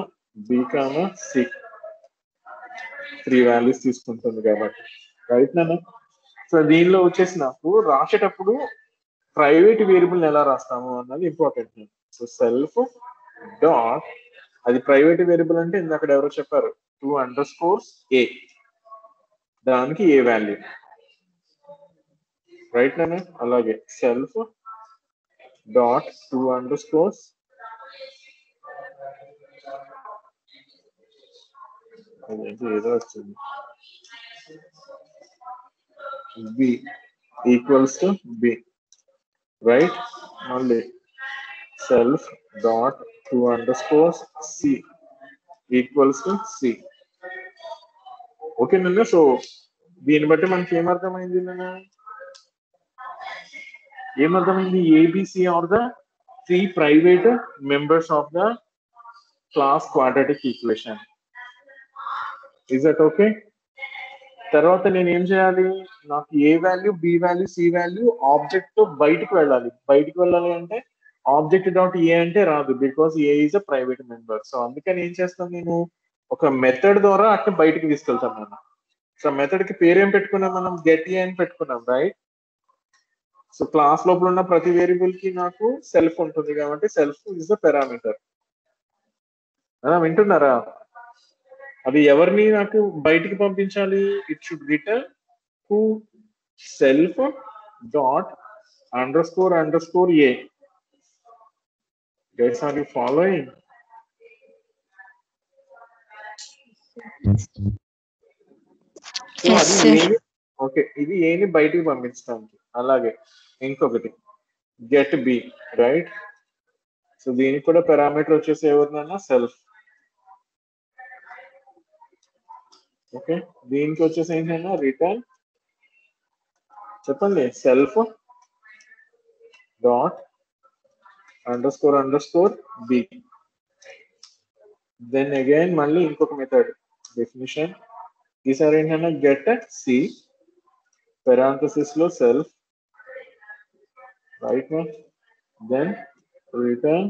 B comma C three values తీసుకుంటుంది కాబట్టి రైట్ నన్ను సో దీనిలో వచ్చేసి నాకు రాసేటప్పుడు ప్రైవేట్ వేరియబుల్ ఎలా రాస్తాము అన్నది ఇంపార్టెంట్ సో సెల్ఫ్ డాట్ అది ప్రైవేట్ వేరియబుల్ అంటే ఇందాక ఎవరో చెప్పారు టూ అండర్ స్కోర్స్ ఏ దానికి ఏ వాల్యూ రైట్ నాన్న అలాగే. Self dot two under scores ఏదో వచ్చింది. B equals to B right మళ్ళీ self dot two underscores C equals to C okay నిన్న సో దీన్ని బట్టి మనకి ఏమర్థమైంది నిన్న? ఏమర్థమైంది ABC are the three private members of the class quadratic equation is that okay తర్వాత నేను ఏం చేయాలి? నాకు A value B value C value ఆబ్జెక్ట్తో బయటకు వెళ్ళాలి. బయటకు వెళ్ళాలి అంటే ఆబ్జెక్ట్ డాట్ ఏ అంటే రాదు because A is a private member. So అందుకని ఏం చేస్తాను నేను? ఒక మెథడ్ ద్వారా అట్లా బయటకు తీసుకెళ్తాను నేను సో మెథడ్కి పేరేం పెట్టుకున్నాం మనం? గెట్ ఏ అని పెట్టుకున్నాం రైట్ సో క్లాస్ లోపల ఉన్న ప్రతి వేరియబుల్కి నాకు సెల్ఫ్ ఉంటుంది కాబట్టి సెల్ఫ్ ఇస్ ద పెరామీటర్. వింటున్నారా? అది ఎవరిని నాకు బయటికి పంపించాలి? It should return to self dot underscore underscore A guys are you following so అది ఓకే ఇది ఏని బయటికి పంపించడానికి. అలాగే ఇంకొకటి. గెట్ బి రైట్ సో దీనికి కూడా పారామీటర్ వచ్చేసి ఎవరినన్నా సెల్ఫ్ ఓకే దీనికి వచ్చేసి ఏంటన్నా రిటర్న్ చెప్పండి self dot underscore underscore B then again మళ్ళీ ఇంకొక మెథడ్ డెఫినిషన్ ఈసారి ఏంటన్నా get C పెరాంథసిస్లో self right then return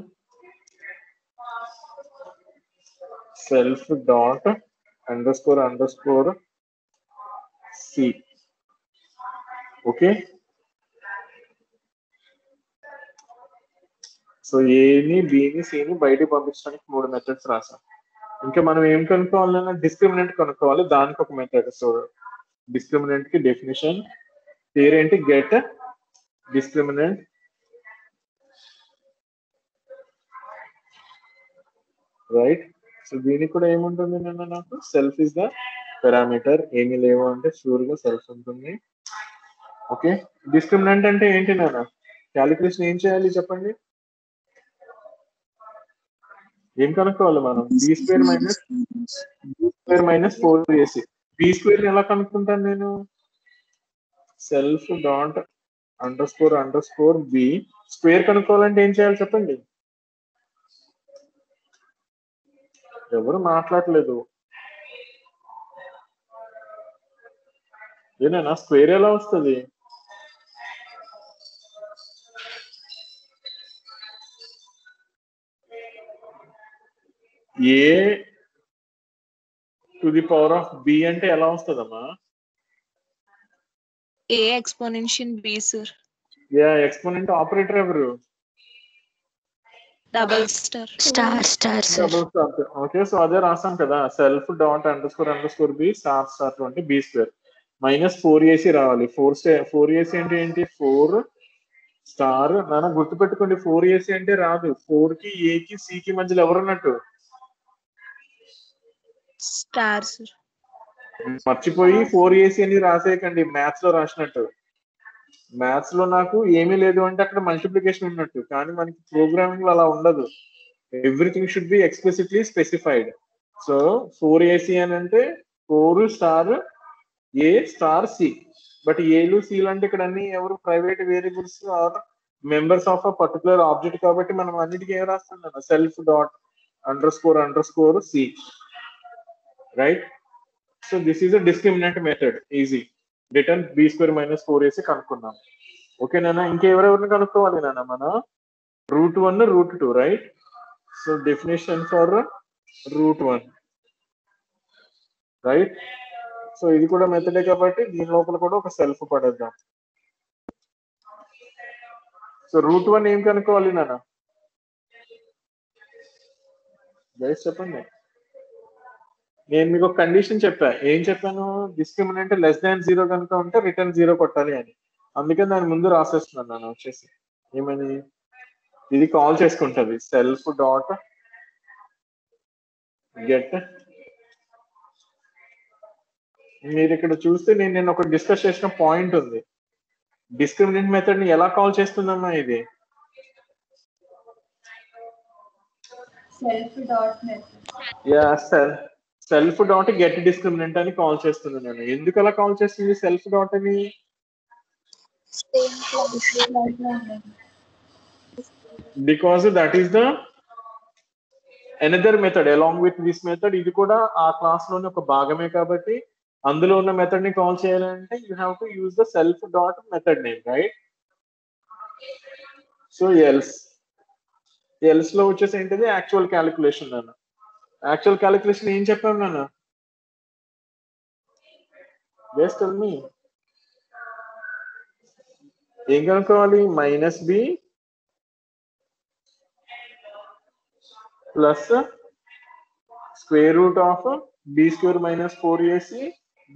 self dot underscore underscore C okay so ఏని బిని సిని బయటికి పంపించడానికి మూడు మెథడ్స్ రాసాం. ఇంకా మనం ఏం కనుక్కోవాలన్నా డిస్క్రిమినెంట్ కనుక్కోవాలి. దానికి ఒక మెథడ్ సో డిస్క్రిమినెంట్కి డెఫినేషన్ పేరేంటి? గెట్ డిస్క్రిమినెంట్ రైట్ సో దీనికి కూడా ఏముంటుంది నిన్న నాకు? సెల్ఫ్ ఇస్ ద పారామీటర్ ఏమి లేవు అంటే షూర్గా సెల్ఫ్ ఉంటుంది. ఓకే డిస్క్రిమినెంట్ అంటే ఏంటి నాన్న? క్యాలిక్యులేషన్ ఏం చేయాలి చెప్పండి? ఏం కనుక్కోవాలి మనం? B square minus b square minus four ac b square ఎలా కనుక్కుంటాను నేను? Self dot underscore underscore b square కనుక్కోవాలంటే ఏం చేయాలి చెప్పండి? ఎవరు మాట్లాడలేదు. ఏనా స్క్వేర్ ఎలా వస్తుంది? A to the power of B అంటే ఎలా వస్తుందమ్మా? A exponential B sir? Yeah exponent operator ఎవరు? Double star star star sir double star okay so అదే రాసాం కదా. Self dot underscore underscore b star star అంటే b square minus four ac రావాలి ఫోర్ స్టే ఫోర్ ఏసీ అంటే ఏంటి? ఫోర్ స్టార్ నాన్న గుర్తుపెట్టుకోండి. ఫోర్ ఏసీ అంటే రాదు. ఫోర్కి ఏ కి సి కి మధ్యలో ఎవరున్నట్టు స్టార్ సార్ మర్చిపోయి ఫోర్ ఏసీ అని రాసేయకండి. మ్యాథ్స్లో రాసినట్టు. మ్యాథ్స్లో నాకు ఏమీ లేదు అంటే అక్కడ మల్టిప్లికేషన్ ఉన్నట్టు. కానీ మనకి ప్రోగ్రామింగ్లో అలా ఉండదు. Everything should be explicitly specified so four ac అని అంటే four star a star c but ఏలు సీలు అంటే ఇక్కడ అన్ని ఎవరు private variables are members of a particular object కాబట్టి మనం అన్నిటికీ ఏం రాస్తున్నాం? Self dot underscore underscore c right so this is a discriminant method easy return b square minus four వేసి కనుక్కున్నాం. ఓకే నాన్న ఇంకెవరెవరిని కనుక్కోవాలి నాన్న మన? Root one root two right so definition for root one. Right so ఇది కూడా మెథడే కాబట్టి దీని లోపల కూడా ఒక సెల్ఫ్ పడేద్దాం. సో రూట్ వన్ ఏం కనుక్కోవాలి నాన్న? గైస్ చెప్పండి. నేను మీకు ఒక కండిషన్ చెప్పా. ఏం చెప్పాను? డిస్క్రిమినెంట్ లెస్ దాన్ జీరో కనుక ఉంటే రిటర్న్ జీరో కొట్టాలి అని. అందుకని దాని ముందు రాసేస్తున్నాను నేను వచ్చేసి. ఏమని? ఇది కాల్ చేసుకుంటది. సెల్ఫ్ డాట్ గెట్ మీరు ఇక్కడ చూస్తే నేను నేను ఒక డిస్కస్ చేసిన పాయింట్ ఉంది. డిస్క్రిమినెంట్ మెథడ్ని ఎలా కాల్ చేస్తుందమ్మా ఇది? Self dot method yeah self self dot get discriminant అని కాల్ చేస్తుంది నేను. ఎందుకు అలా కాల్ చేస్తుంది సెల్ఫ్ డాట్ అని? Because that is the another method along with this method ఇది కూడా ఆ క్లాస్లోని ఒక భాగమే కాబట్టి అందులో ఉన్న మెథడ్ని కాల్ చేయాలంటే you have to use the self dot method name right so else ఎల్స్లో వచ్చేసి ఏంటిది? యాక్చువల్ క్యాలిక్యులేషన్ అన్న. యాక్చువల్ క్యాలిక్యులేషన్ ఏం చెప్పాను నాన్న? జస్ట్ టెల్ మీ ఏం కనుక్కోవాలి? Minus b plus square root of b square minus four ac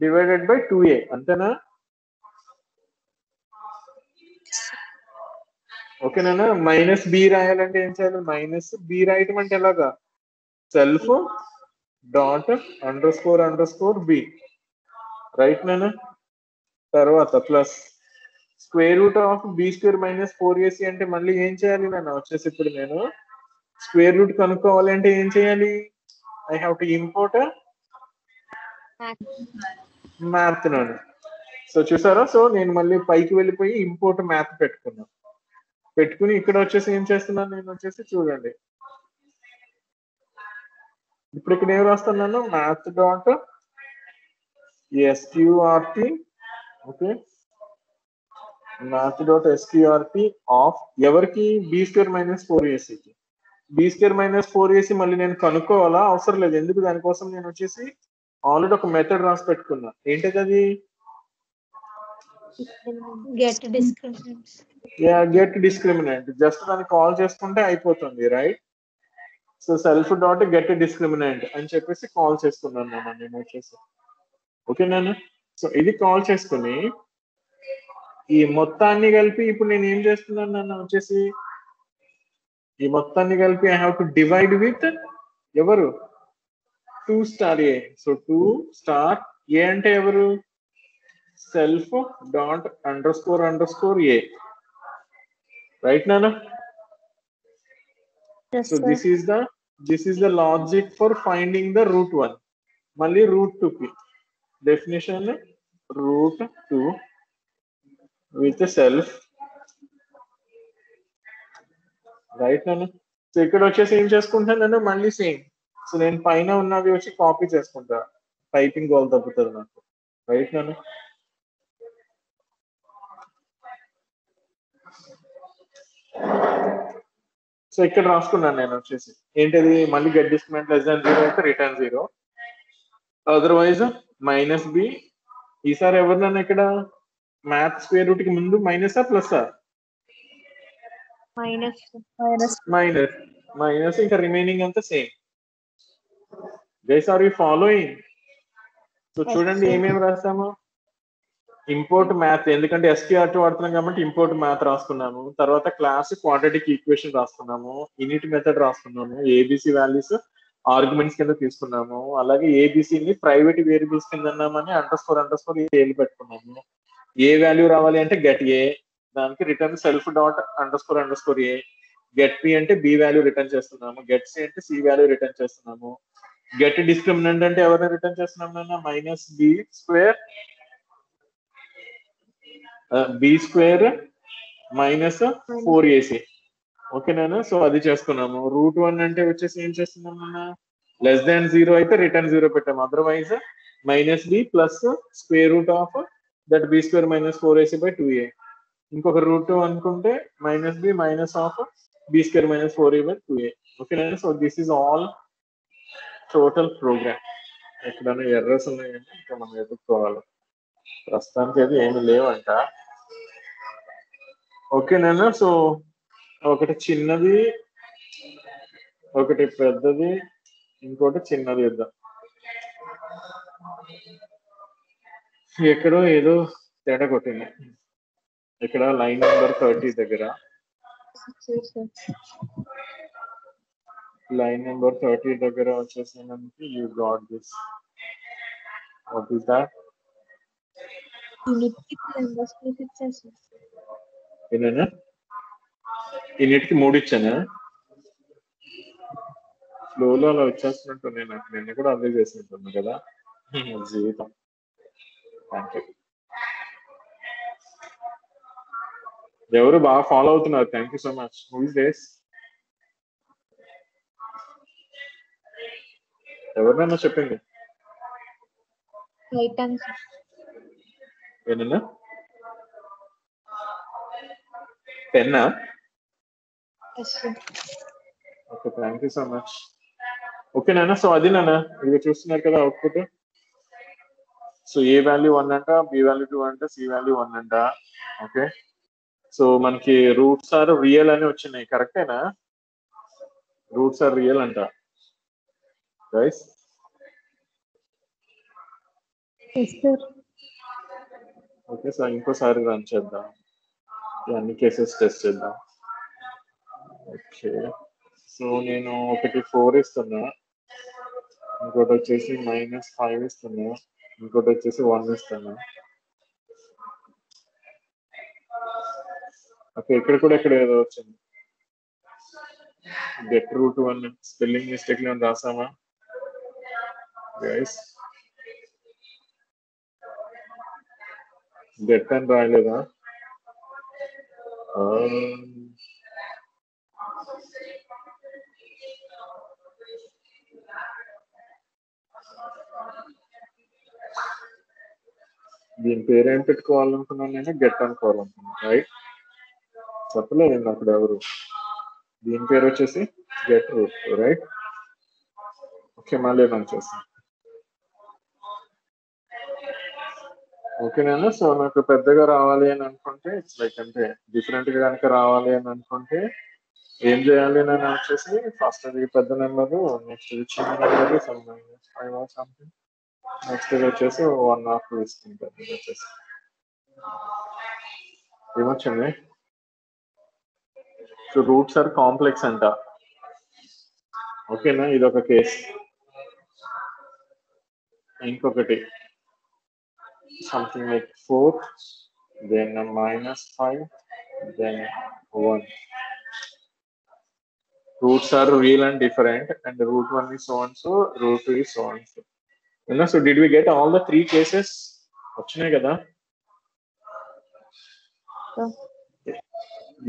divided by two a అంతేనా? ఓకేనా మైనస్ బి రాయాలంటే ఏం చేయాలి? మైనస్ బి రాయటం అంటే ఎలాగా? Self dot underscore underscore B. Right నేను తర్వాత plus square root of B square minus four AC అంటే మళ్ళీ ఏం చేయాలి నేను వచ్చేసి ఇప్పుడు నేను స్క్వేర్ రూట్ కనుక్కోవాలి అంటే ఏం చేయాలి? I have to import math నన్ను సో చూసారా? సో నేను మళ్ళీ పైకి వెళ్ళిపోయి ఇంపోర్ట్ మ్యాథ్ పెట్టుకున్నాను పెట్టుకుని ఇక్కడ వచ్చేసి ఏం చేస్తున్నాను? నేను వచ్చేసి చూడండి. ఇప్పుడు ఇక్కడ ఏం రాస్తున్నాను math dot SQRT okay math dot SQRT of ఎవరికి? బీ స్క్వేర్ మైనస్ ఫోర్ ఏసీకి B square minus four AC మళ్ళీ నేను కనుక్కోవాలా? అవసరం లేదు. ఎందుకు? దానికోసం నేను వచ్చేసి ఆల్రెడీ ఒక మెథడ్ రాసి పెట్టుకున్నా. ఏంటిది అది. గెట్ డిస్క్రిమినెంట్ జస్ట్ దాన్ని కాల్ చేసుకుంటే అయిపోతుంది right so self dot get discriminant అని చెప్పేసి కాల్ చేస్తున్నాను నేను నేను వచ్చేసి ఓకే నేను సో ఇది కాల్ చేసుకుని ఈ మొత్తాన్ని కలిపి ఇప్పుడు నేను ఏం చేస్తున్నాను నన్ను వచ్చేసి ఈ మొత్తాన్ని కలిపి I have to divide with ఎవరు two star A so two star A అంటే ఎవరు self dot underscore underscore a. Right, Nana? Yes, So sir. this is the this is the logic for finding the root one మళ్ళీ రూట్ టూ కి. Definition root two with self right నన్ను? సో ఇక్కడ వచ్చేసి ఏం చేసుకుంటాను నేను మళ్ళీ సేమ్ సో నేను పైన ఉన్నది వచ్చి కాపీ చేసుకుంటా. టైపింగ్ గోల్ తగ్గుతుంది నాకు. రైట్ నన్ను? సో ఇక్కడ రాసుకున్నాను నేను వచ్చేసి. ఏంటిది? మళ్ళీ get discriminant less than zero అయితే return zero otherwise minus B ఈసారి ఎవరినన్నా ఇక్కడ మ్యాథ్ స్క్వేర్ రూట్కి ముందు minus plus. Minus minus minus ఇంకా రిమైనింగ్ అంతా same guys are you following so చూడండి ఏమేమి రాస్తాము. ఇంపోర్ట్ మ్యాథ్ ఎందుకంటే ఎస్కేఆర్టీ వాడుతున్నాం కాబట్టి ఇంపోర్ట్ మ్యాథ్ రాసుకున్నాము. తర్వాత క్లాస్ క్వాంటిటీకి ఈక్వేషన్ రాసుకున్నాము. ఇనిట్ మెథడ్ రాసుకున్నాము. ఏబిసి వాల్యూస్ ఆర్గ్యుమెంట్స్ కింద తీసుకున్నాము. అలాగే ఏబిసి ని ప్రైవేట్ వేరియబుల్స్ కింద అన్నామని అండర్ స్కోర్ అండర్ స్కోర్ ఏలు పెట్టుకున్నాము. ఏ వాల్యూ రావాలి అంటే గెట్ ఏ దానికి return self dot underscore underscore A get P అంటే బి వాల్యూ రిటర్న్ చేస్తున్నాము. గెట్ సి అంటే సి వాల్యూ రిటర్న్ చేస్తున్నాము. గెట్ డిస్క్రిమినెంట్ అంటే ఎవరిని రిటర్న్ చేస్తున్నాం minus B square B square minus four AC ఓకేనా సో అది చేసుకున్నాము. రూట్ వన్ అంటే వచ్చేసి ఏం చేస్తున్నాం అన్న? లెస్ దాన్ జీరో అయితే రిటర్న్ జీరో పెట్టాము. Otherwise minus B plus square root of that B square minus four AC by two A ఇంకొక రూట్ అనుకుంటే minus B minus of B square minus four A by two A ఓకేనా so this is all total program ఎక్కడైనా ఎర్రర్స్ ఉన్నాయంటే ఇంకా మనం ఎదుర్కోవాలి. ప్రస్తుతానికి అయితే ఏమి లేవంట. ఓకేనా సో ఒకటి చిన్నది ఒకటి పెద్దది ఇంకోటి చిన్నది ఇద్దాం. ఎక్కడో ఏదో తేడా కొట్టింది. ఇక్కడ లైన్ నెంబర్ థర్టీ దగ్గర. లైన్ నెంబర్ థర్టీ దగ్గర వచ్చేసి you got this. What is that ఇన్నిటికి మూడు ఇచ్చానా? ఫ్లోలో అలా వచ్చేస్తున్నట్టు నేను నిన్న కూడా అదే చేసినట్టున్నా కదా. జీవితం. థ్యాంక్ యూ ఎవరు బాగా ఫాలో అవుతున్నారు? Thank you so much movies days ఎవరినైనా చెప్పింది? ఏనన్నా Penna. Okay thank you so much okay నాన్న సో అది నాన్న ఇది చూస్తున్నారు కదా output so A value one అంట బి వాల్యూ టూ అంట సి వాల్యూ వన్ అంట. ఓకే సో మనకి రూట్స్ ఆర్ రియల్ అని వచ్చినాయి కరెక్టేనా రూట్స్ ఆర్ రియల్ అంట. Sir. ఓకే సార్ ఇంకోసారి రన్ చేద్దాం. అన్ని కేసెస్ టెస్ట్ చేద్దాం. ఓకే సో నేను ఒకటి ఫోర్ ఇస్తున్నా. ఇంకోటి వచ్చేసి మైనస్ ఫైవ్ ఇస్తున్నా. ఇంకోటి వచ్చేసి వన్ ఇస్తున్నా. ఓకే ఇక్కడ కూడా ఇక్కడ ఏదో వచ్చింది. గెట్ రూట్ వన్ స్పెల్లింగ్ మిస్టేక్లో రాసామా? గైస్ గెట్ అని రాయలేదా దీని పేరు ఏం పెట్టుకోవాలనుకున్నాను నేను? గెట్ అనుకోవాలనుకున్నాను రైట్ చెప్పలేదు నేను అక్కడ ఎవరు. దీని పేరు వచ్చేసి గెట్ రూట్ రైట్ ఓకే మళ్ళీ రన్ చేస్తాను. ఓకేనా సో నాకు పెద్దగా రావాలి అని అనుకుంటే ఇట్స్ లైక్ అంటే డిఫరెంట్గా కనుక రావాలి అని అనుకుంటే ఏం చేయాలి అని వచ్చేసి ఫస్ట్ అది పెద్ద నెంబర్ నెక్స్ట్ ఇది చిన్న number five or something next ఇది వచ్చేసి వన్ హాఫ్ తీసుకుంటాను ఇది వచ్చేసి. ఏమొచ్చింది? సో రూట్స్ ఆర్ కాంప్లెక్స్ అంట. ఓకేనా? ఇది ఒక కేస్ ఇంకొకటి. something like 4, then a minus 5, then 1. Roots are real and different, and the root 1 is so and so, root 2 is so and so. You know, so did we get all the three cases? వచ్చినాయి కదా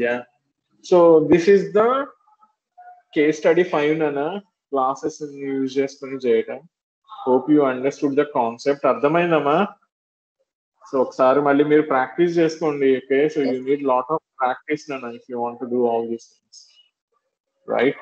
yeah so this is the case study 5 ననా classes use చేసుకుని చేయటం hope you understood the concept అర్థమైందమ్మా సో ఒకసారి మళ్ళీ మీరు ప్రాక్టీస్ చేసుకోండి okay so you need lot of practice if you want do all these things right